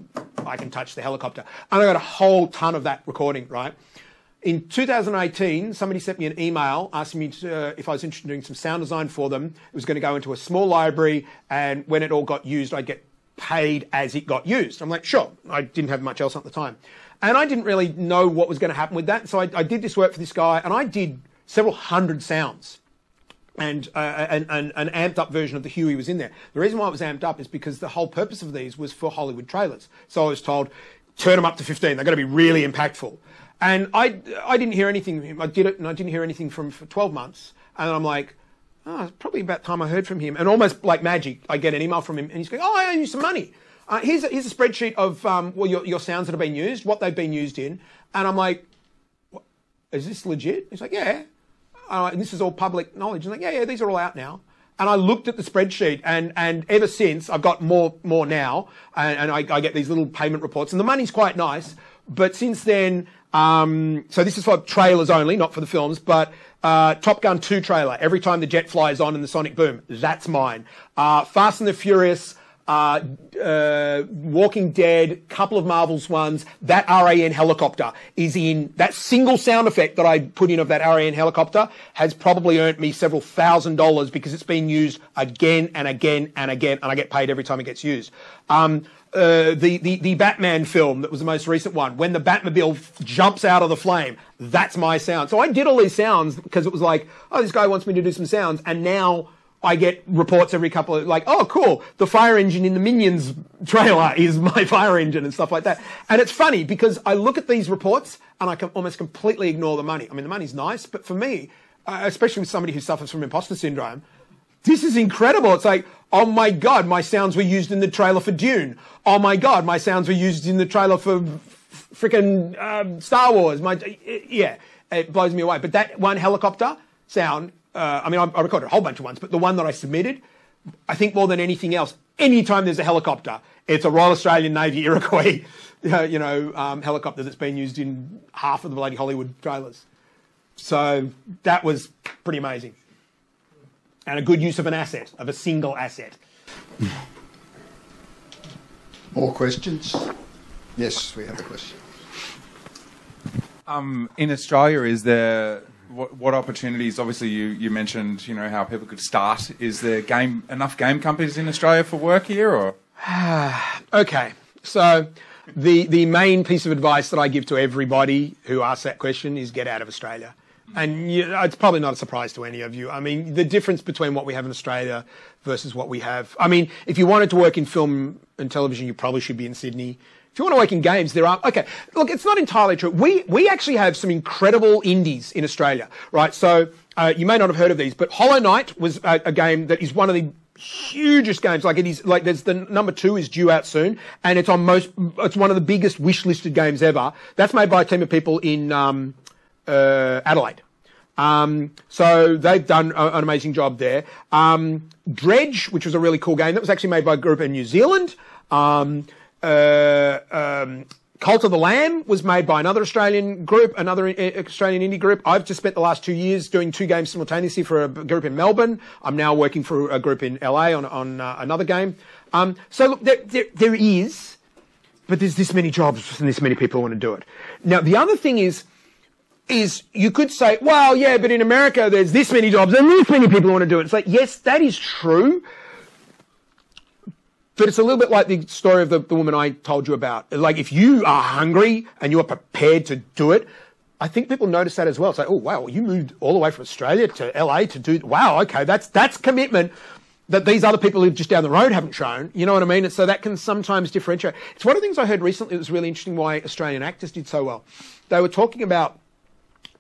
I can touch the helicopter. And I got a whole ton of that recording, right? In 2018, somebody sent me an email asking me to, uh, if I was interested in doing some sound design for them. It was going to go into a small library, and when it all got used, I'd get paid as it got used. I'm like, sure. I didn't have much else at the time. And I didn't really know what was going to happen with that. So I, I did this work for this guy, and I did several hundred sounds. And uh, an, an, an amped up version of the Huey was in there. The reason why it was amped up is because the whole purpose of these was for Hollywood trailers. So I was told, turn them up to 15. They're going to be really impactful. And I, I didn't hear anything from him. I did it and I didn't hear anything from for 12 months. And I'm like, oh, it's probably about time I heard from him. And almost like magic, I get an email from him and he's going, oh, I owe you some money. Uh, here's, a, here's a spreadsheet of um, well, your, your sounds that have been used, what they've been used in. And I'm like, is this legit? He's like, yeah. Uh, and this is all public knowledge. And like, yeah, yeah, these are all out now. And I looked at the spreadsheet, and, and ever since I've got more more now, and, and I, I get these little payment reports, and the money's quite nice. But since then, um, so this is for trailers only, not for the films. But uh, Top Gun 2 trailer, every time the jet flies on in the sonic boom, that's mine. Uh, Fast and the Furious, uh, uh, Walking Dead, couple of Marvel's ones. That RAN helicopter is in that single sound effect that I put in of that RAN helicopter has probably earned me several thousand dollars because it's been used again and again and again, and I get paid every time it gets used. Um, uh, the, the the Batman film that was the most recent one, when the Batmobile jumps out of the flame, that's my sound. So I did all these sounds because it was like, oh, this guy wants me to do some sounds, and now I get reports every couple of like, oh, cool, the fire engine in the Minions trailer is my <laughs> fire engine and stuff like that. And it's funny because I look at these reports and I can almost completely ignore the money. I mean, the money's nice, but for me, uh, especially with somebody who suffers from imposter syndrome, this is incredible. It's like, oh my God, my sounds were used in the trailer for Dune. Oh my God, my sounds were used in the trailer for freaking um, Star Wars. My, yeah, it blows me away. But that one helicopter sound, uh, I mean, I, I recorded a whole bunch of ones, but the one that I submitted, I think more than anything else, anytime there's a helicopter, it's a Royal Australian Navy <laughs> Iroquois, <laughs> you know, um, helicopter that's been used in half of the bloody Hollywood trailers. So that was pretty amazing. And a good use of an asset, of a single asset. More questions? Yes, we have a question. Um, in Australia, is there what, what opportunities? Obviously, you, you mentioned you know how people could start. Is there game enough game companies in Australia for work here, or <sighs> Okay, so the the main piece of advice that I give to everybody who asks that question is get out of Australia. And you, it's probably not a surprise to any of you. I mean, the difference between what we have in Australia versus what we have. I mean, if you wanted to work in film and television, you probably should be in Sydney. If you want to work in games, there are okay. Look, it's not entirely true. We we actually have some incredible indies in Australia, right? So uh, you may not have heard of these, but Hollow Knight was a, a game that is one of the hugest games. Like it is, like there's the number two is due out soon, and it's on most. It's one of the biggest wish listed games ever. That's made by a team of people in um, uh, Adelaide. Um, so they've done a, an amazing job there. Um, Dredge, which was a really cool game, that was actually made by a group in New Zealand. Um, uh, um, Cult of the Lamb was made by another Australian group, another uh, Australian indie group. I've just spent the last two years doing two games simultaneously for a group in Melbourne. I'm now working for a group in LA on, on uh, another game. Um, so look, there, there, there is, but there's this many jobs and this many people want to do it. Now, the other thing is, is you could say, well, yeah, but in America there's this many jobs and this many people want to do it. It's like, yes, that is true. But it's a little bit like the story of the, the woman I told you about. Like, if you are hungry and you are prepared to do it, I think people notice that as well. It's like, oh, wow, you moved all the way from Australia to LA to do, wow, okay, that's, that's commitment that these other people who just down the road haven't shown. You know what I mean? And so that can sometimes differentiate. It's one of the things I heard recently that was really interesting why Australian actors did so well. They were talking about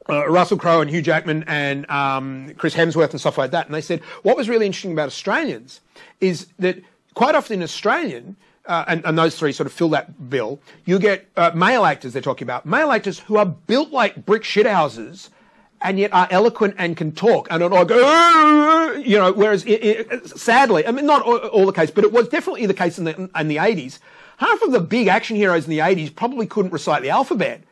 uh, Russell Crowe and Hugh Jackman and um, Chris Hemsworth and stuff like that. And they said what was really interesting about Australians is that quite often in Australian, uh, and, and, those three sort of fill that bill, you get uh, male actors they're talking about, male actors who are built like brick shithouses and yet are eloquent and can talk and are like, you know, whereas it, it, sadly, I mean, not all, all, the case, but it was definitely the case in the, in the 80s. Half of the big action heroes in the 80s probably couldn't recite the alphabet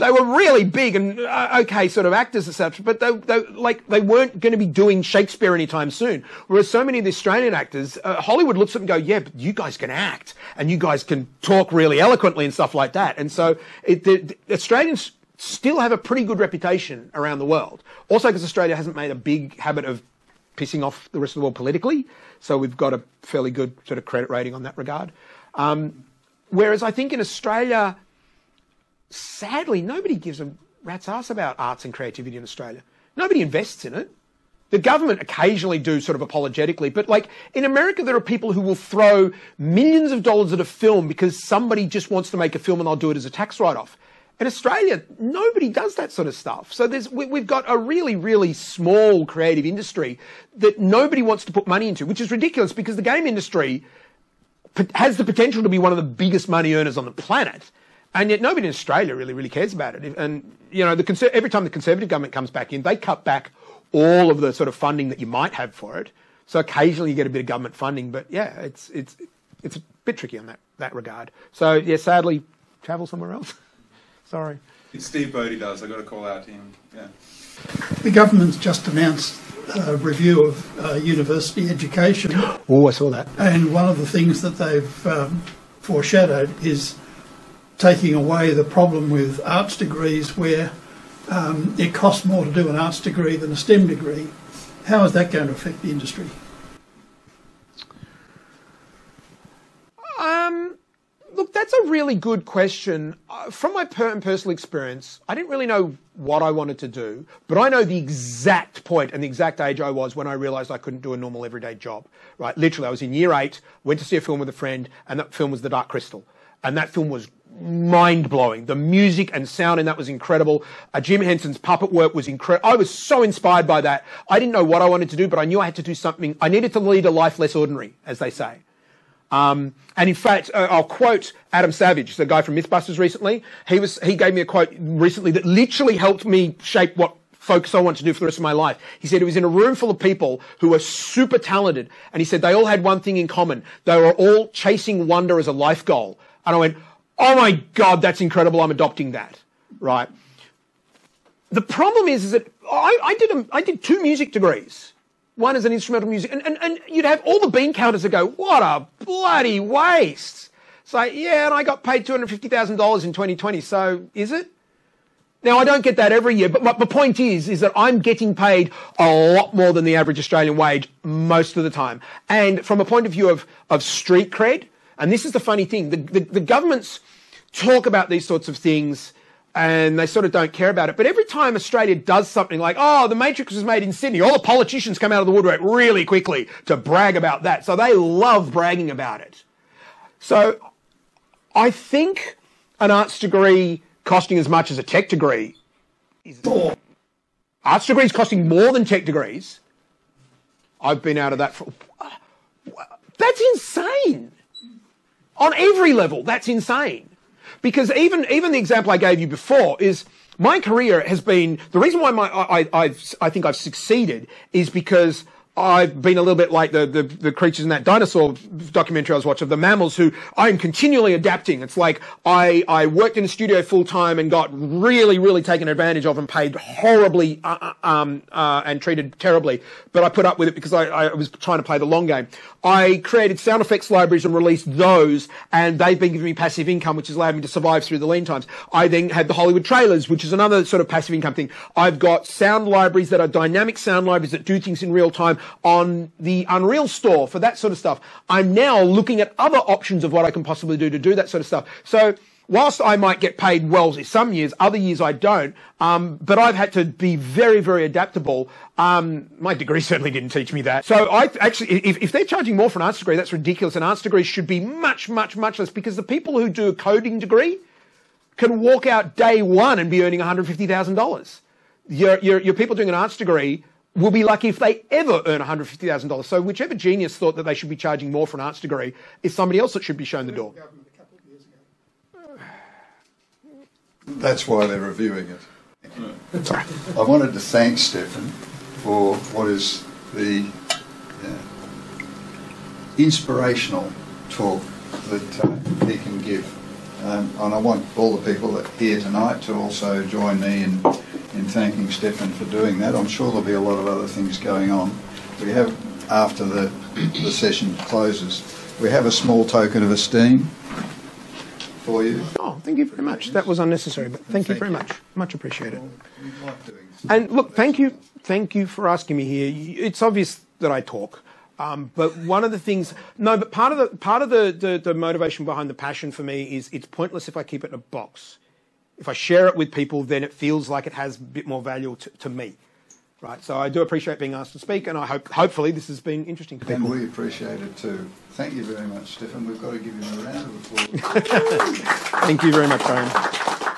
they were really big and uh, okay sort of actors and such, but they, they like they weren't going to be doing Shakespeare anytime soon. Whereas so many of the Australian actors, uh, Hollywood looks at them and go, yeah, but you guys can act and you guys can talk really eloquently and stuff like that. And so it, the, the Australians still have a pretty good reputation around the world. Also because Australia hasn't made a big habit of pissing off the rest of the world politically, so we've got a fairly good sort of credit rating on that regard. Um, whereas I think in Australia sadly, nobody gives a rat's ass about arts and creativity in Australia. Nobody invests in it. The government occasionally do sort of apologetically, but like in America, there are people who will throw millions of dollars at a film because somebody just wants to make a film and they'll do it as a tax write-off. In Australia, nobody does that sort of stuff. So there's, we, have got a really, really small creative industry that nobody wants to put money into, which is ridiculous because the game industry has the potential to be one of the biggest money earners on the planet. And yet nobody in Australia really, really cares about it. And, you know, the every time the Conservative government comes back in, they cut back all of the sort of funding that you might have for it. So occasionally you get a bit of government funding, but yeah, it's, it's, it's a bit tricky on that, that regard. So yeah, sadly, travel somewhere else. <laughs> Sorry. Steve Bodie does. I've got to call out to him. Yeah. The government's just announced a review of uh, university education. <gasps> Oh, I saw that. And one of the things that they've um, foreshadowed is taking away the problem with arts degrees where um, it costs more to do an arts degree than a STEM degree. How is that going to affect the industry? Um, look, that's a really good question. Uh, from my per- personal experience, I didn't really know what I wanted to do, but I know the exact point and the exact age I was when I realised I couldn't do a normal everyday job. Right, literally, I was in year eight, went to see a film with a friend, and that film was The Dark Crystal, and that film was mind blowing. The music and sound in that was incredible. Uh, Jim Henson's puppet work was incredible. I was so inspired by that. I didn't know what I wanted to do, but I knew I had to do something. I needed to lead a life less ordinary, as they say. Um, and in fact, uh, I'll quote Adam Savage, the guy from MythBusters recently. He was, he gave me a quote recently that literally helped me shape what focus I want to do for the rest of my life. He said he was in a room full of people who were super talented. And he said they all had one thing in common. They were all chasing wonder as a life goal. And I went, oh my God, that's incredible. I'm adopting that. Right. The problem is, is that I, I did a, I did two music degrees one is an instrumental music, and, and, and you'd have all the bean counters that go, what a bloody waste. Like, yeah, and I got paid $250,000 in 2020, so is it? Now, I don't get that every year, but my, the point is, is that I'm getting paid a lot more than the average Australian wage most of the time. And from a point of view of, of street cred, and this is the funny thing, the, the, the governments talk about these sorts of things and they sort of don't care about it. But every time Australia does something like, oh, the Matrix was made in Sydney, all the politicians come out of the woodwork really quickly to brag about that. So they love bragging about it. So I think an arts degree costing as much as a tech degree is more. Arts degrees costing more than tech degrees. I've been out of that for. That's insane. On every level, that's insane. Because even even the example I gave you before is my career has been the reason why my I I I think I've succeeded is because I've been a little bit like the, the, the, creatures in that dinosaur documentary I was watching, the mammals who I'm continually adapting. It's like I, I worked in a studio full time and got really, really taken advantage of and paid horribly uh, uh, um, uh, and treated terribly. But I put up with it because I, I was trying to play the long game. I created sound effects libraries and released those, and they've been giving me passive income, which has allowed me to survive through the lean times. I then had the Hollywood trailers, which is another sort of passive income thing. I've got sound libraries that are dynamic sound libraries that do things in real time on the Unreal Store for that sort of stuff. I'm now looking at other options of what I can possibly do to do that sort of stuff. So whilst I might get paid well some years, other years I don't, um, but I've had to be very, very adaptable. Um, my degree <laughs> certainly didn't teach me that. So I actually, if, if, they're charging more for an arts degree, that's ridiculous. An arts degree should be much, much, much less because the people who do a coding degree can walk out day one and be earning $150,000. Your, your, your people doing an arts degree will be lucky if they ever earn $150,000. So whichever genius thought that they should be charging more for an arts degree is somebody else that should be shown the door. That's why they're reviewing it. Sorry. I wanted to thank Stephan for what is the uh, inspirational talk that uh, he can give. Um, and I want all the people that here tonight to also join me in in thanking Stephan for doing that. I'm sure there'll be a lot of other things going on. We have, after the, the session closes, we have a small token of esteem for you. Oh, thank you very much. That was unnecessary, but thank, thank you very you. much. Much appreciated. and look, thank you, thank you for asking me here. It's obvious that I talk. Um, but one of the things, no, but part of the part of the, the, the motivation behind the passion for me is it's pointless if I keep it in a box if I share it with people, then it feels like it has a bit more value to, to me. Right, so I do appreciate being asked to speak, and I hope, hopefully, this has been interesting to people. And we appreciate it too. Thank you very much, Stephan. We've got to give him a round of applause. <laughs> Thank you very much, Graham.